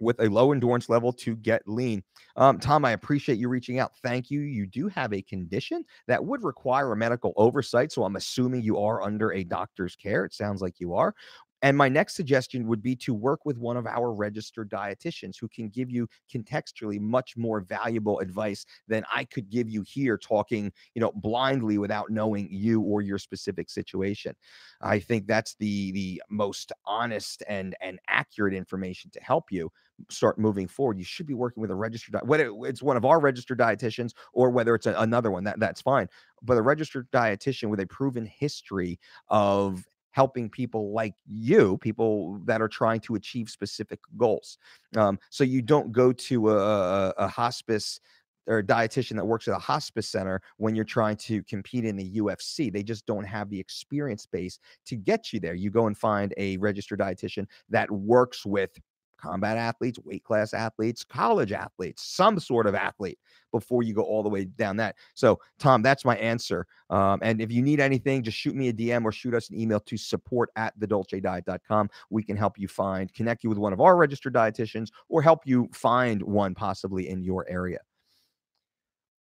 with a low endurance level to get lean. Um, Tom, I appreciate you reaching out. Thank you. You do have a condition that would require a medical oversight. So I'm assuming you are under a doctor's care. It sounds like you are. And my next suggestion would be to work with one of our registered dietitians who can give you contextually much more valuable advice than I could give you here talking, you know, blindly without knowing you or your specific situation. I think that's the the most honest and and accurate information to help you start moving forward. You should be working with a registered diet, whether it's one of our registered dietitians or whether it's a, another one that that's fine. But a registered dietitian with a proven history of helping people like you, people that are trying to achieve specific goals. Um, so you don't go to a, a, hospice or a dietitian that works at a hospice center when you're trying to compete in the UFC. They just don't have the experience base to get you there. You go and find a registered dietitian that works with combat athletes, weight class athletes, college athletes, some sort of athlete before you go all the way down that. So, Tom, that's my answer. Um, and if you need anything, just shoot me a DM or shoot us an email to support at thedolcediet.com. We can help you find, connect you with one of our registered dietitians or help you find one possibly in your area.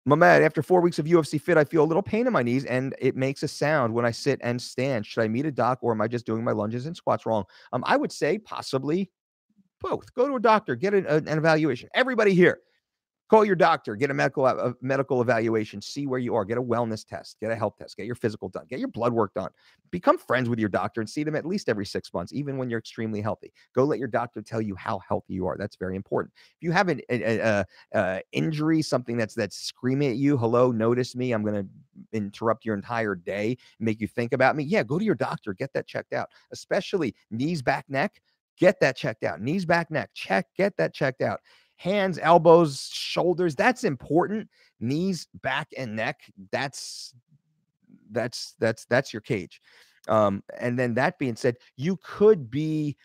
Mehmed, after four weeks of UFC Fit, I feel a little pain in my knees and it makes a sound when I sit and stand. Should I meet a doc or am I just doing my lunges and squats wrong? Um, I would say possibly both. Go to a doctor, get an, an evaluation. Everybody here, Call your doctor, get a medical a medical evaluation, see where you are, get a wellness test, get a health test, get your physical done, get your blood work done. Become friends with your doctor and see them at least every 6 months even when you're extremely healthy. Go let your doctor tell you how healthy you are. That's very important. If you have an a, a, a injury, something that's that's screaming at you, "Hello, notice me. I'm going to interrupt your entire day, make you think about me." Yeah, go to your doctor, get that checked out. Especially knees, back, neck, get that checked out. Knees, back, neck, check, get that checked out hands, elbows, shoulders. That's important. Knees, back, and neck. That's that's that's that's your cage. Um, and then that being said, you could be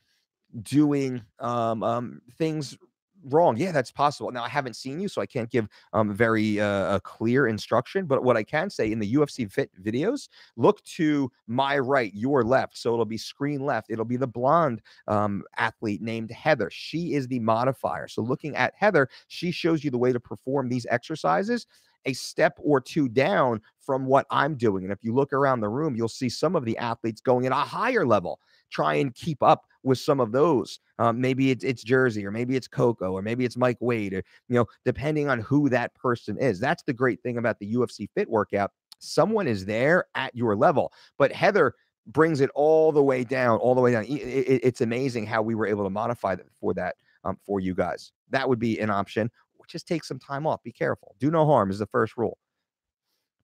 doing um, um, things wrong. Yeah, that's possible. Now I haven't seen you, so I can't give um very uh, clear instruction. But what I can say in the UFC Fit videos, look to my right, your left. So it'll be screen left. It'll be the blonde um, athlete named Heather. She is the modifier. So looking at Heather, she shows you the way to perform these exercises a step or two down from what I'm doing. And if you look around the room, you'll see some of the athletes going at a higher level, try and keep up with some of those. Um, maybe it's, it's Jersey, or maybe it's Coco, or maybe it's Mike Wade, or you know, depending on who that person is. That's the great thing about the UFC Fit workout. Someone is there at your level, but Heather brings it all the way down, all the way down. It, it, it's amazing how we were able to modify that for that um, for you guys. That would be an option. Just take some time off. Be careful. Do no harm is the first rule.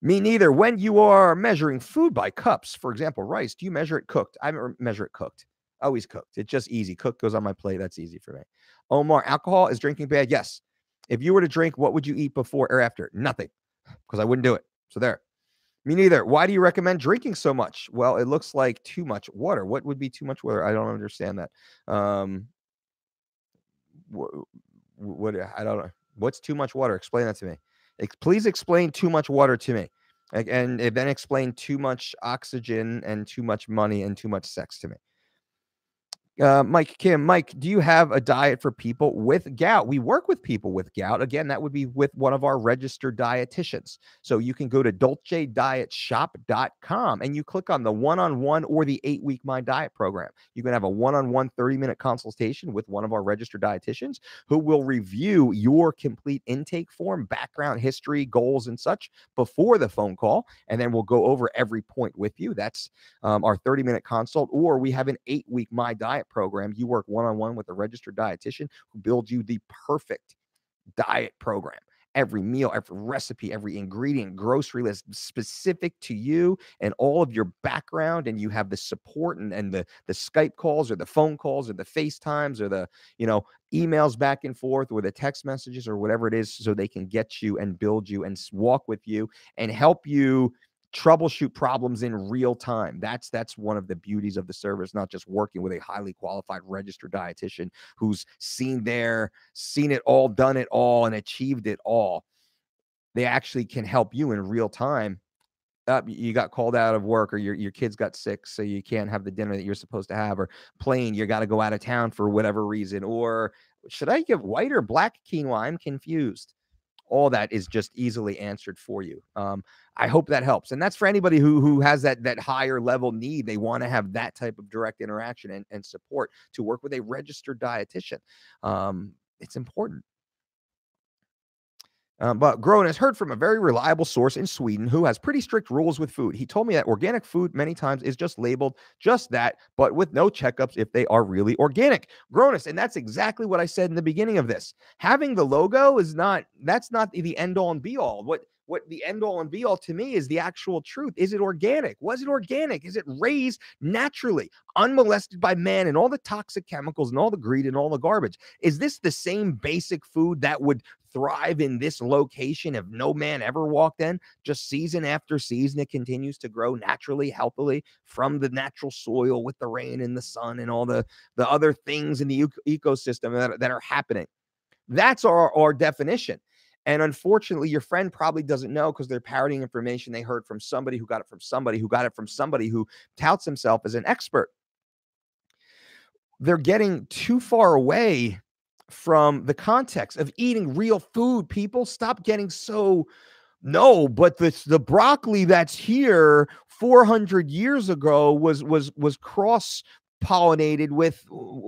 Me neither. When you are measuring food by cups, for example, rice, do you measure it cooked? I measure it cooked. Always cooked. It's just easy. Cook goes on my plate. That's easy for me. Omar, alcohol is drinking bad? Yes. If you were to drink, what would you eat before or after? Nothing, because I wouldn't do it. So there. Me neither. Why do you recommend drinking so much? Well, it looks like too much water. What would be too much water? I don't understand that. Um, what, what I don't know. What's too much water? Explain that to me. Please explain too much water to me. And then explain too much oxygen and too much money and too much sex to me. Uh, Mike Kim, Mike, do you have a diet for people with gout? We work with people with gout. Again, that would be with one of our registered dietitians. So you can go to dolcedietshop.com and you click on the one on one or the eight week My Diet program. You can have a one on one 30 minute consultation with one of our registered dietitians who will review your complete intake form, background history, goals, and such before the phone call. And then we'll go over every point with you. That's um, our 30 minute consult, or we have an eight week My Diet program, you work one on one with a registered dietitian who builds you the perfect diet program. Every meal, every recipe, every ingredient, grocery list specific to you and all of your background. And you have the support and, and the, the Skype calls or the phone calls or the FaceTimes or the, you know, emails back and forth or the text messages or whatever it is so they can get you and build you and walk with you and help you troubleshoot problems in real time. That's that's one of the beauties of the service, not just working with a highly qualified registered dietitian who's seen there, seen it all, done it all, and achieved it all. They actually can help you in real time. Uh, you got called out of work, or your your kids got sick, so you can't have the dinner that you're supposed to have, or plane you got to go out of town for whatever reason, or should I give white or black quinoa? I'm confused all that is just easily answered for you. Um, I hope that helps, and that's for anybody who who has that that higher level need. They want to have that type of direct interaction and, and support to work with a registered dietitian. Um, it's important. Um, but Groen has heard from a very reliable source in Sweden who has pretty strict rules with food. He told me that organic food many times is just labeled just that, but with no checkups if they are really organic. Gronus, and that's exactly what I said in the beginning of this. Having the logo is not that's not the end all and be all. What what the end all and be all to me is the actual truth. Is it organic? Was it organic? Is it raised naturally, unmolested by man and all the toxic chemicals and all the greed and all the garbage? Is this the same basic food that would thrive in this location if no man ever walked in? Just season after season, it continues to grow naturally, healthily from the natural soil with the rain and the sun and all the, the other things in the ecosystem that, that are happening. That's our, our definition. And unfortunately, your friend probably doesn't know because they're parroting information they heard from somebody who got it from somebody who got it from somebody who touts himself as an expert. They're getting too far away from the context of eating real food. People stop getting so no, but the the broccoli that's here 400 years ago was was was cross pollinated with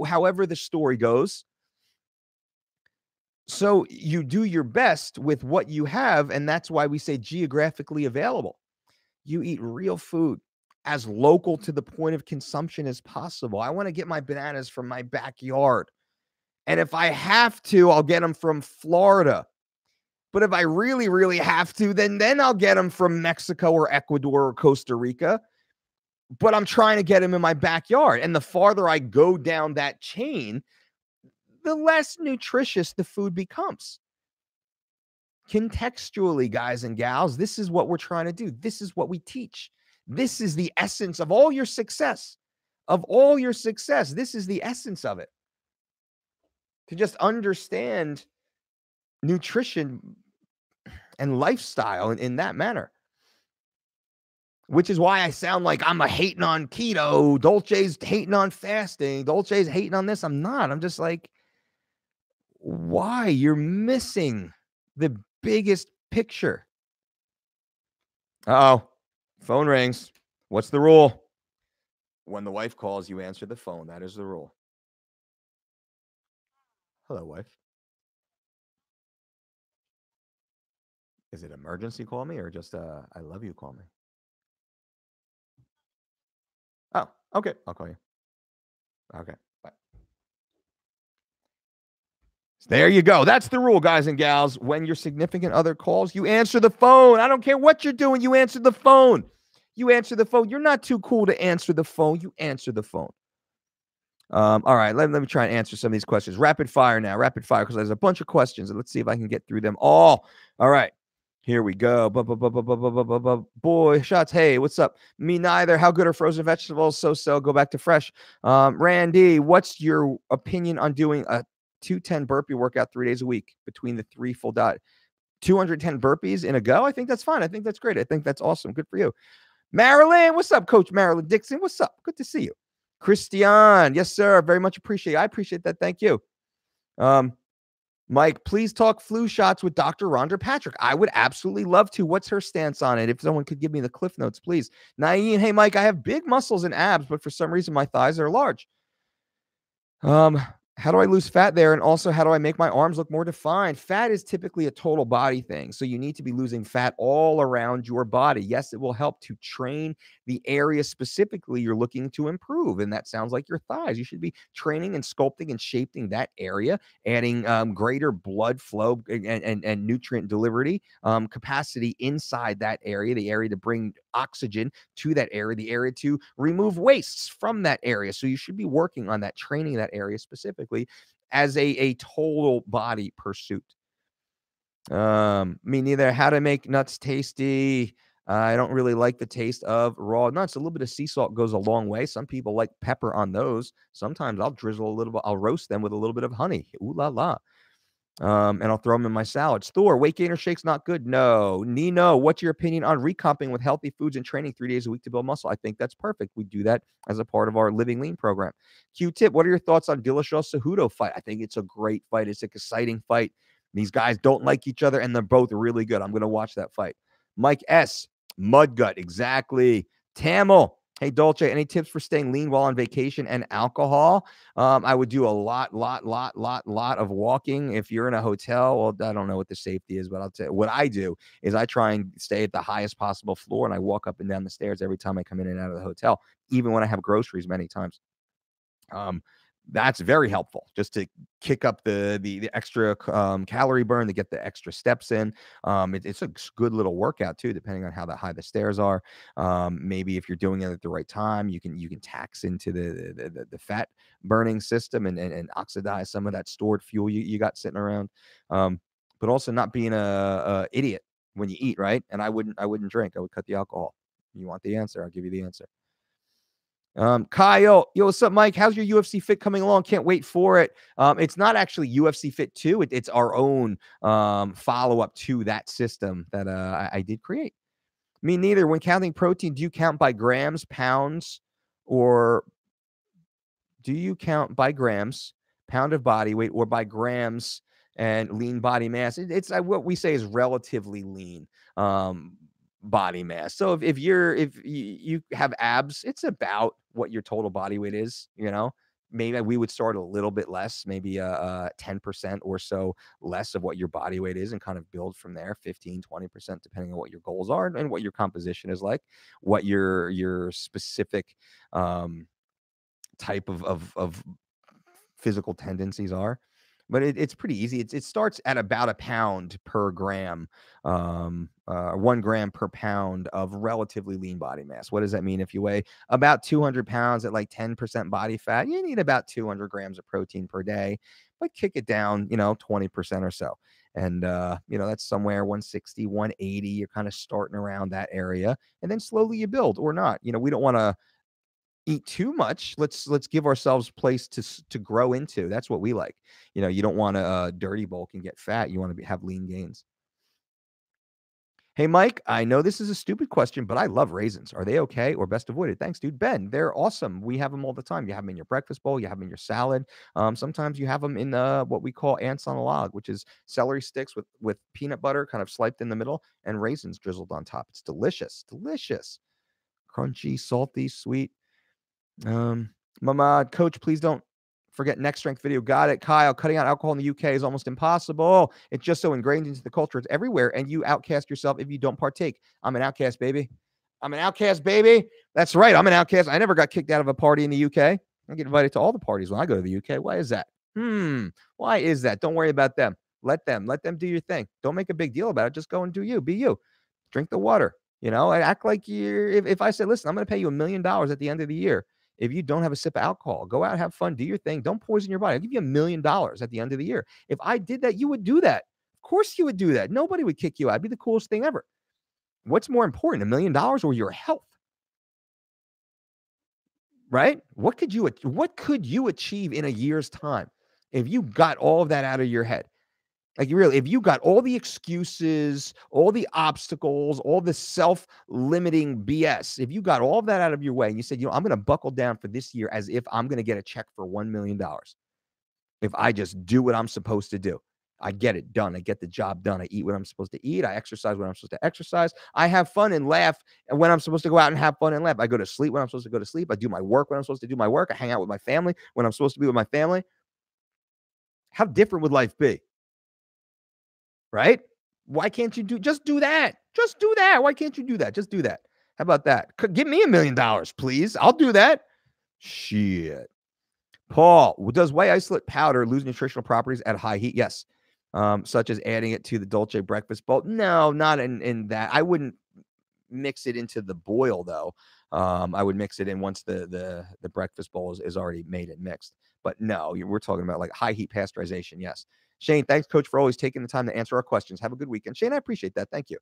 however the story goes so you do your best with what you have. And that's why we say geographically available. You eat real food as local to the point of consumption as possible. I want to get my bananas from my backyard. And if I have to, I'll get them from Florida. But if I really, really have to, then then I'll get them from Mexico or Ecuador or Costa Rica. But I'm trying to get them in my backyard. And the farther I go down that chain, the less nutritious the food becomes. Contextually, guys and gals, this is what we're trying to do. This is what we teach. This is the essence of all your success. Of all your success, this is the essence of it. To just understand nutrition and lifestyle in, in that manner which is why I sound like I'm a hating on keto. Dolce's hating on fasting. Dolce's hating on this. I'm not. I'm just like, why you're missing the biggest picture. oh, phone rings. What's the rule? When the wife calls, you answer the phone. That is the rule. Hello, wife. Is it emergency call me or just uh I love you call me? Oh, okay. I'll call you. Okay. There you go. That's the rule, guys and gals. When your significant other calls, you answer the phone. I don't care what you're doing, you answer the phone. You answer the phone. You're not too cool to answer the phone. You answer the phone. Um, all right, let, let me try and answer some of these questions. Rapid fire now, rapid fire, because there's a bunch of questions. Let's see if I can get through them all. All right, here we go. Boy, shots. Hey, what's up? Me neither. How good are frozen vegetables? So so. Go back to fresh. Um, Randy, what's your opinion on doing a 210 burpee workout three days a week between the three full dot 210 burpees in a go. I think that's fine. I think that's great. I think that's awesome. Good for you. Marilyn, what's up, Coach Marilyn Dixon? What's up? Good to see you. Christian, yes, sir. Very much appreciate. I appreciate that. Thank you. Um, Mike, please talk flu shots with Dr. Rhonda Patrick. I would absolutely love to. What's her stance on it? If someone could give me the cliff notes, please. Naeem, hey Mike, I have big muscles and abs, but for some reason my thighs are large. Um, how do I lose fat there? And also, how do I make my arms look more defined? Fat is typically a total body thing. So you need to be losing fat all around your body. Yes, it will help to train the area specifically you're looking to improve. And that sounds like your thighs. You should be training and sculpting and shaping that area, adding um, greater blood flow and, and, and nutrient delivery um, capacity inside that area, the area to bring oxygen to that area, the area to remove wastes from that area. So you should be working on that, training that area specifically as a, a total body pursuit. Um, me neither. How to make nuts tasty. Uh, I don't really like the taste of raw nuts. A little bit of sea salt goes a long way. Some people like pepper on those. Sometimes I'll drizzle a little bit, I'll roast them with a little bit of honey. Ooh la la. Um, and I'll throw them in my salads. Thor, weight gainer shakes not good. No. Nino, what's your opinion on recomping with healthy foods and training three days a week to build muscle? I think that's perfect. We do that as a part of our Living Lean program. Q tip, what are your thoughts on Dillashaw Cejudo fight? I think it's a great fight. It's an exciting fight. These guys don't like each other and they're both really good. I'm going to watch that fight. Mike S, Mudgut, exactly. Tamil, Hey Dolce, any tips for staying lean while on vacation and alcohol? Um, I would do a lot, lot, lot, lot, lot of walking. If you're in a hotel, well, I don't know what the safety is, but I'll tell you what I do is I try and stay at the highest possible floor and I walk up and down the stairs every time I come in and out of the hotel, even when I have groceries many times. Um, that's very helpful just to kick up the the, the extra um, calorie burn to get the extra steps in. Um, it, it's a good little workout too depending on how the high the stairs are. Um, maybe if you're doing it at the right time you can you can tax into the the, the, the fat burning system and, and, and oxidize some of that stored fuel you, you got sitting around. Um, but also not being a, a idiot when you eat right? And i wouldn't i wouldn't drink i would cut the alcohol. You want the answer i'll give you the answer um, Kyle, yo, what's up, Mike? How's your UFC fit coming along? Can't wait for it. Um, it's not actually UFC Fit 2, it, it's our own um, follow up to that system that uh, I, I did create. Me neither. When counting protein, do you count by grams, pounds, or do you count by grams, pound of body weight, or by grams and lean body mass? It, it's uh, what we say is relatively lean. Um, body mass. So if, if you're if you, you have abs, it's about what your total body weight is, you know. Maybe we would start a little bit less, maybe a, a 10% or so less of what your body weight is and kind of build from there 15, 20%, depending on what your goals are and what your composition is like, what your your specific um type of of, of physical tendencies are but it, it's pretty easy. It, it starts at about a pound per gram, um, uh, one gram per pound of relatively lean body mass. What does that mean? If you weigh about 200 pounds at like 10% body fat, you need about 200 grams of protein per day, but kick it down, you know, 20% or so. And, uh, you know, that's somewhere 160, 180. You're kind of starting around that area. And then slowly you build or not. You know, we don't want to eat too much let's let's give ourselves place to to grow into that's what we like. You know you don't want to uh, dirty bulk and get fat you want to have lean gains. Hey mike i know this is a stupid question but i love raisins. Are they okay or best avoided? Thanks dude. Ben they're awesome. We have them all the time. You have them in your breakfast bowl you have them in your salad. Um, sometimes you have them in uh, what we call ants on a log which is celery sticks with with peanut butter kind of sliced in the middle and raisins drizzled on top. It's delicious delicious. Crunchy salty sweet um, Mamad, coach, please don't forget next strength video. Got it. Kyle, cutting out alcohol in the UK is almost impossible. It's just so ingrained into the culture. It's everywhere. And you outcast yourself if you don't partake. I'm an outcast, baby. I'm an outcast, baby. That's right. I'm an outcast. I never got kicked out of a party in the UK. I get invited to all the parties when I go to the UK. Why is that? Hmm. Why is that? Don't worry about them. Let them. Let them do your thing. Don't make a big deal about it. Just go and do you. Be you. Drink the water. You know, I act like you're. If, if I said, listen, I'm going to pay you a million dollars at the end of the year if you don't have a sip of alcohol, go out, have fun, do your thing. Don't poison your body. I'll give you a million dollars at the end of the year. If I did that, you would do that. Of course, you would do that. Nobody would kick you out. It'd be the coolest thing ever. What's more important, a million dollars or your health? Right? What could you what could you achieve in a year's time if you got all of that out of your head? Like you really, if you got all the excuses, all the obstacles, all the self-limiting BS, if you got all of that out of your way and you said, you know, I'm going to buckle down for this year as if I'm going to get a check for $1 million. If I just do what I'm supposed to do, I get it done. I get the job done. I eat what I'm supposed to eat. I exercise when I'm supposed to exercise. I have fun and laugh when I'm supposed to go out and have fun and laugh. I go to sleep when I'm supposed to go to sleep. I do my work when I'm supposed to do my work. I hang out with my family when I'm supposed to be with my family. How different would life be? Right? Why can't you do just do that? Just do that. Why can't you do that? Just do that. How about that? Give me a million dollars, please. I'll do that. Shit. Paul, does whey isolate powder lose nutritional properties at high heat? Yes. Um, such as adding it to the Dolce breakfast bowl. No, not in, in that. I wouldn't mix it into the boil though. Um, I would mix it in once the the the breakfast bowl is, is already made and mixed. But no, we're talking about like high heat pasteurization. Yes. Shane, thanks, coach, for always taking the time to answer our questions. Have a good weekend. Shane, I appreciate that. Thank you.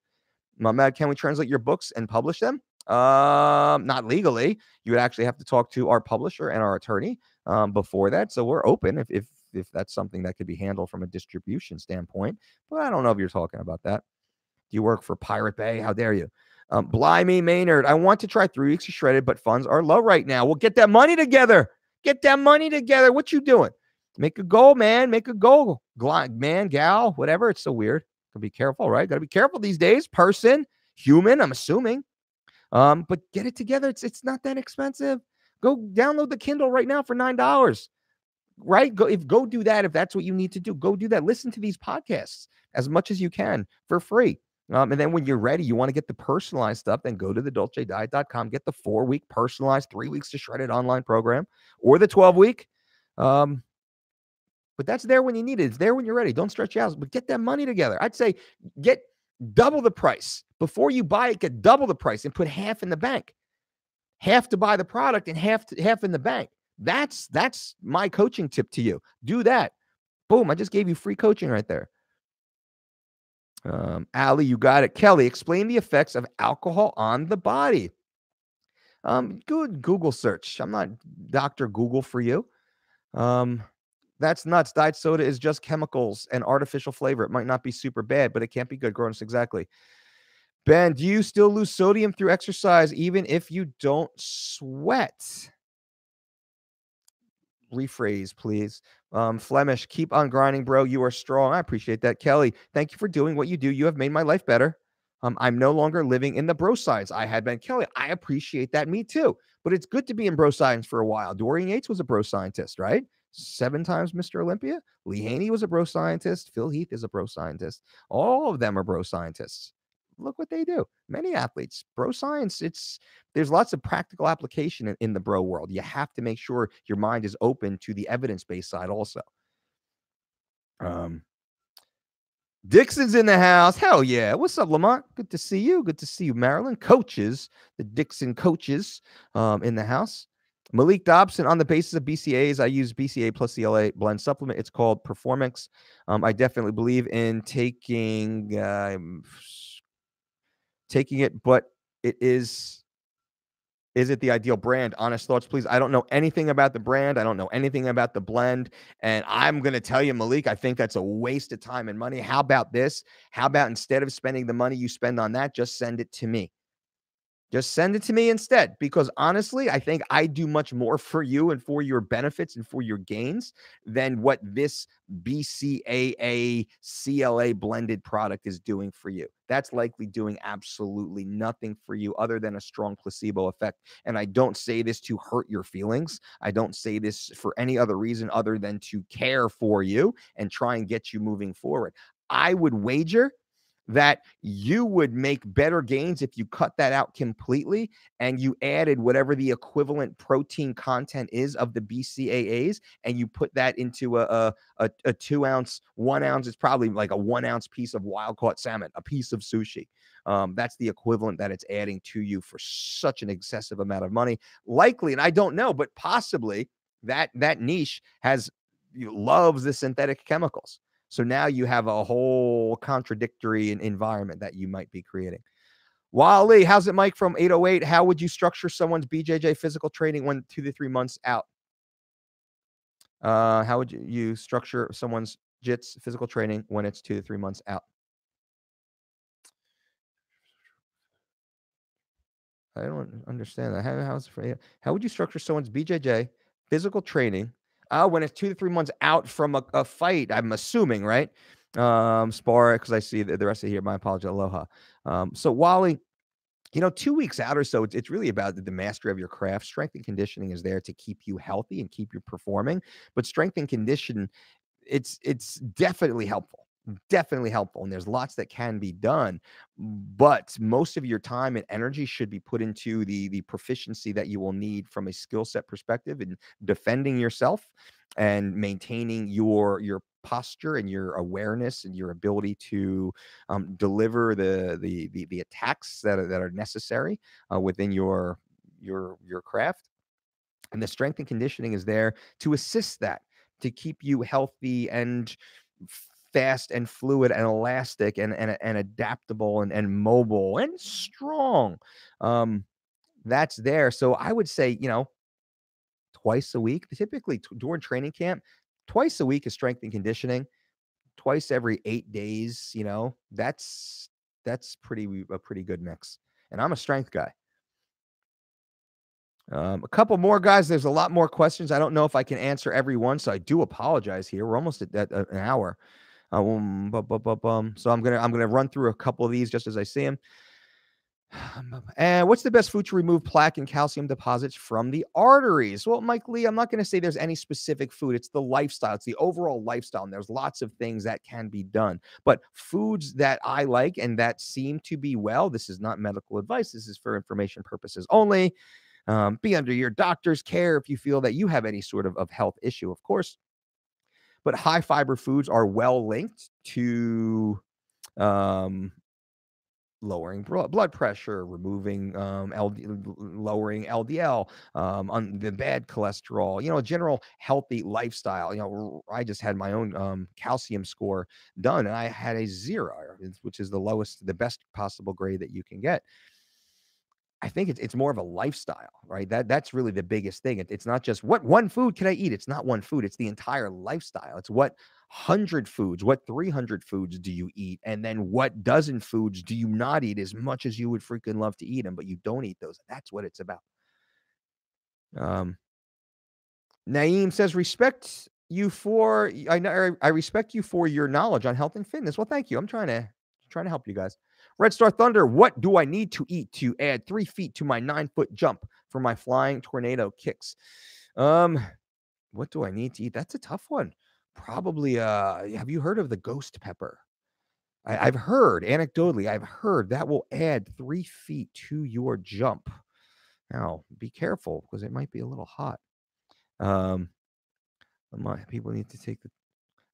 Mamad, can we translate your books and publish them? Um, not legally. You would actually have to talk to our publisher and our attorney um, before that. So we're open if if if that's something that could be handled from a distribution standpoint. But I don't know if you're talking about that. Do you work for Pirate Bay? How dare you? Um, Blimey Maynard, I want to try three weeks of shredded, but funds are low right now. Well, get that money together. Get that money together. What you doing? Make a goal, man. Make a goal. Man, gal, whatever. It's so weird. Gotta be careful, right? Gotta be careful these days. Person, human, I'm assuming. Um, but get it together. It's it's not that expensive. Go download the Kindle right now for nine dollars. Right? Go if go do that if that's what you need to do. Go do that. Listen to these podcasts as much as you can for free. Um, and then when you're ready, you want to get the personalized stuff, then go to the dolcediet.com, get the four week personalized, three weeks to shredded online program or the 12 week Um, but that's there when you need it. It's there when you're ready. Don't stretch out, but get that money together. I'd say get double the price before you buy it. Get double the price and put half in the bank, half to buy the product and half to, half in the bank. That's that's my coaching tip to you. Do that. Boom! I just gave you free coaching right there. Um, Ali, you got it. Kelly, explain the effects of alcohol on the body. Um, good Google search. I'm not Dr. Google for you. Um, that's nuts. Diet soda is just chemicals and artificial flavor. It might not be super bad, but it can't be good. Gross, exactly. Ben, do you still lose sodium through exercise even if you don't sweat? Rephrase, please. Um, Flemish, keep on grinding, bro. You are strong. I appreciate that. Kelly, thank you for doing what you do. You have made my life better. Um, I'm no longer living in the bro science I had been. Kelly, I appreciate that. Me too. But it's good to be in bro science for a while. Dorian Yates was a bro scientist, right? Seven times Mr. Olympia. Lee Haney was a bro scientist. Phil Heath is a bro scientist. All of them are bro scientists. Look what they do. Many athletes, bro science. It's there's lots of practical application in, in the bro world. You have to make sure your mind is open to the evidence based side also. Um, Dixon's in the house. Hell yeah. What's up, Lamont? Good to see you. Good to see you, Marilyn. Coaches, the Dixon coaches um, in the house. Malik Dobson, on the basis of BCAs, I use BCA plus CLA blend supplement. It's called Performance. Um, I definitely believe in taking uh, taking it, but it is is it the ideal brand? Honest thoughts, please. I don't know anything about the brand. I don't know anything about the blend. And I'm going to tell you, Malik, I think that's a waste of time and money. How about this? How about instead of spending the money you spend on that, just send it to me? Just send it to me instead. Because honestly, I think I do much more for you and for your benefits and for your gains than what this BCAA CLA blended product is doing for you. That's likely doing absolutely nothing for you other than a strong placebo effect. And I don't say this to hurt your feelings. I don't say this for any other reason other than to care for you and try and get you moving forward. I would wager that you would make better gains if you cut that out completely and you added whatever the equivalent protein content is of the BCAAs and you put that into a, a, a two ounce, one ounce, it's probably like a one ounce piece of wild caught salmon, a piece of sushi. Um, that's the equivalent that it's adding to you for such an excessive amount of money. Likely, and I don't know, but possibly that that niche has loves the synthetic chemicals. So now you have a whole contradictory environment that you might be creating. Wally, how's it, Mike from 808? How would you structure someone's BJJ physical training when two to three months out? Uh, how would you, structure someone's JITS physical training when it's two to three months out? I don't understand that. How, how's, how would you structure someone's BJJ physical training uh, when it's two to three months out from a, a fight, I'm assuming, right? Um, spar, because I see the, the rest of here. My apologies. Aloha. Um, so Wally, you know, two weeks out or so, it's, it's really about the, the, mastery of your craft. Strength and conditioning is there to keep you healthy and keep you performing. But strength and condition, it's it's definitely helpful definitely helpful and there's lots that can be done but most of your time and energy should be put into the the proficiency that you will need from a skill set perspective in defending yourself and maintaining your your posture and your awareness and your ability to um, deliver the, the, the the attacks that are, that are necessary uh, within your your your craft. And the strength and conditioning is there to assist that to keep you healthy and fast and fluid and elastic and and, and adaptable and, and mobile and strong. Um, that's there. So I would say, you know, twice a week, typically t- during training camp, twice a week is strength and conditioning. Twice every eight days, you know, that's that's pretty a pretty good mix. And I'm a strength guy. Um, a couple more guys. There's a lot more questions. I don't know if I can answer every one, so I do apologize here. We're almost at, at, at an hour. Um, bu- bu- bu- bum. So I'm gonna I'm gonna run through a couple of these just as I see them. And what's the best food to remove plaque and calcium deposits from the arteries? Well, Mike Lee, I'm not going to say there's any specific food. It's the lifestyle, it's the overall lifestyle. And there's lots of things that can be done. But foods that I like and that seem to be well, this is not medical advice, this is for information purposes only. Um, be under your doctor's care if you feel that you have any sort of, of health issue, of course. But high fiber foods are well linked to um, lowering blood pressure, removing um, LD, lowering LDL, um, on the bad cholesterol, you know, general healthy lifestyle. You know, I just had my own um, calcium score done, and I had a zero, which is the lowest, the best possible grade that you can get. I think it's it's more of a lifestyle, right? That that's really the biggest thing. It, it's not just what one food can I eat. It's not one food. It's the entire lifestyle. It's what hundred foods, what three hundred foods do you eat, and then what dozen foods do you not eat as much as you would freaking love to eat them, but you don't eat those. That's what it's about. Um, Naeem says respect you for I know I respect you for your knowledge on health and fitness. Well, thank you. I'm trying to trying to help you guys. Red Star Thunder, what do I need to eat to add three feet to my nine foot jump for my flying tornado kicks? Um, what do I need to eat? That's a tough one. Probably, uh, have you heard of the ghost pepper? I, have heard, anecdotally, I've heard that will add three feet to your jump. Now, be careful because it might be a little hot. Um, people need to take the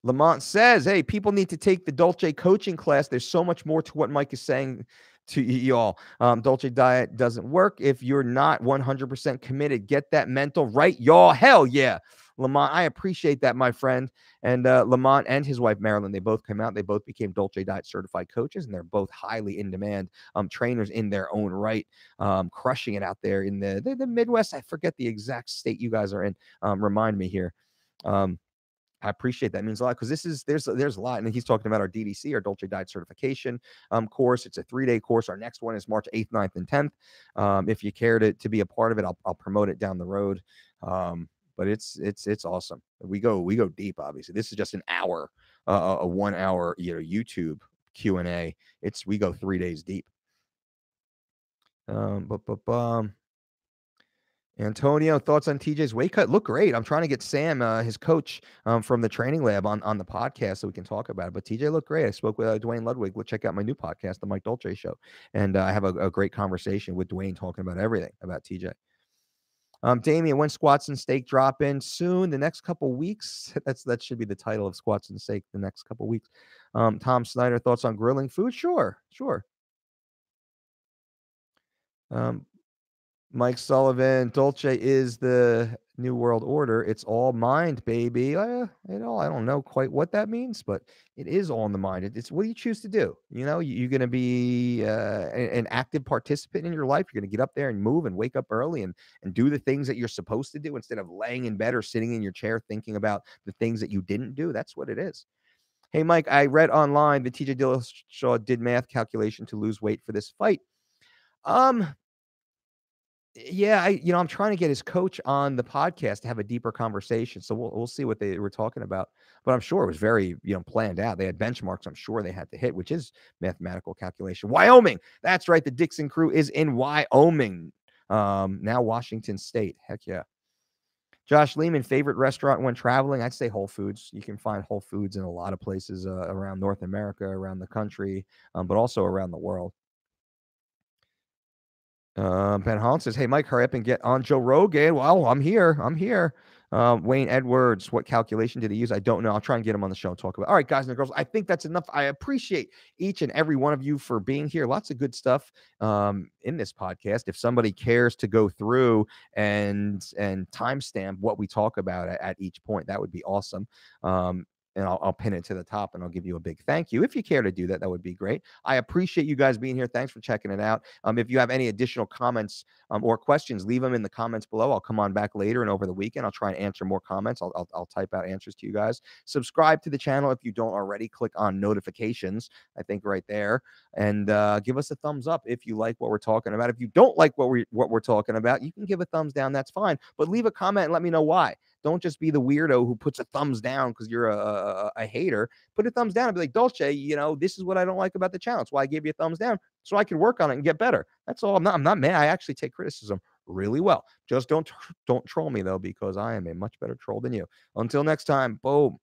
Lamont says, hey, people need to take the Dolce coaching class. There's so much more to what Mike is saying to y'all. Um, Dolce diet doesn't work if you're not 100% committed. Get that mental right, y'all. Hell yeah. Lamont, I appreciate that, my friend. And uh, Lamont and his wife Marilyn, they both came out. They both became Dolce Diet certified coaches, and they're both highly in demand um, trainers in their own right, um, crushing it out there in the, the, the Midwest. I forget the exact state you guys are in. Um, remind me here. Um, I appreciate that. It means a lot because this is there's there's a lot, and he's talking about our DDC, our Dolce Diet certification um, course. It's a three day course. Our next one is March 8th, 9th, and 10th. Um, if you care to to be a part of it, I'll, I'll promote it down the road. Um, but it's it's it's awesome. We go we go deep. Obviously, this is just an hour, uh, a one hour you know YouTube Q and A. It's we go three days deep. Um, but but um. Antonio, thoughts on TJ's weight cut? Look great. I'm trying to get Sam, uh, his coach um, from the training lab, on, on the podcast so we can talk about it. But TJ looked great. I spoke with uh, Duane Ludwig. We'll check out my new podcast, The Mike Dolce Show. And uh, I have a, a, great conversation with Duane talking about everything about TJ. Um, Damien, when squats and steak drop in soon, the next couple weeks. That's that should be the title of squats and steak the next couple weeks. Um, Tom Snyder, thoughts on grilling food? Sure, sure. Um, Mike Sullivan, Dolce is the new world order. It's all mind, baby. Uh, you know, I don't know quite what that means, but it is all in the mind. it's what do you choose to do? You know, you, are going to be uh, an active participant in your life. You're going to get up there and move and wake up early and and do the things that you're supposed to do instead of laying in bed or sitting in your chair thinking about the things that you didn't do. That's what it is. Hey, Mike, I read online that TJ Dillashaw did math calculation to lose weight for this fight. Um, yeah, I you know I'm trying to get his coach on the podcast to have a deeper conversation. So we'll we'll see what they were talking about. But I'm sure it was very you know planned out. They had benchmarks. I'm sure they had to hit, which is mathematical calculation. Wyoming. That's right. The Dixon crew is in Wyoming. Um, now Washington State. Heck yeah. Josh Lehman, favorite restaurant when traveling? I'd say Whole Foods. You can find Whole Foods in a lot of places uh, around North America, around the country, um, but also around the world. Uh, ben Holland says, "Hey, Mike, hurry up and get on Joe Rogan." Well, I'm here. I'm here. Uh, Wayne Edwards, what calculation did he use? I don't know. I'll try and get him on the show and talk about. All right, guys and girls, I think that's enough. I appreciate each and every one of you for being here. Lots of good stuff um, in this podcast. If somebody cares to go through and and timestamp what we talk about at, at, each point, that would be awesome. Um, and I'll, I'll, pin it to the top and I'll give you a big thank you. If you care to do that, that would be great. I appreciate you guys being here. Thanks for checking it out. Um, if you have any additional comments um, or questions, leave them in the comments below. I'll come on back later and over the weekend. I'll try and answer more comments. I'll, I'll, I'll type out answers to you guys. Subscribe to the channel if you don't already. Click on notifications, I think right there, and uh, give us a thumbs up if you like what we're talking about. If you don't like what we what we're talking about, you can give a thumbs down. That's fine. But leave a comment and let me know why. Don't just be the weirdo who puts a thumbs down because you're a, a, a, hater. Put a thumbs down and be like, Dolce, you know, this is what I don't like about the. That's why I gave you a thumbs down so I can work on it and get better. That's all. I'm not. I'm not mad. I actually take criticism really well. Just don't don't troll me though, because I am a much better troll than you. Until next time, boom.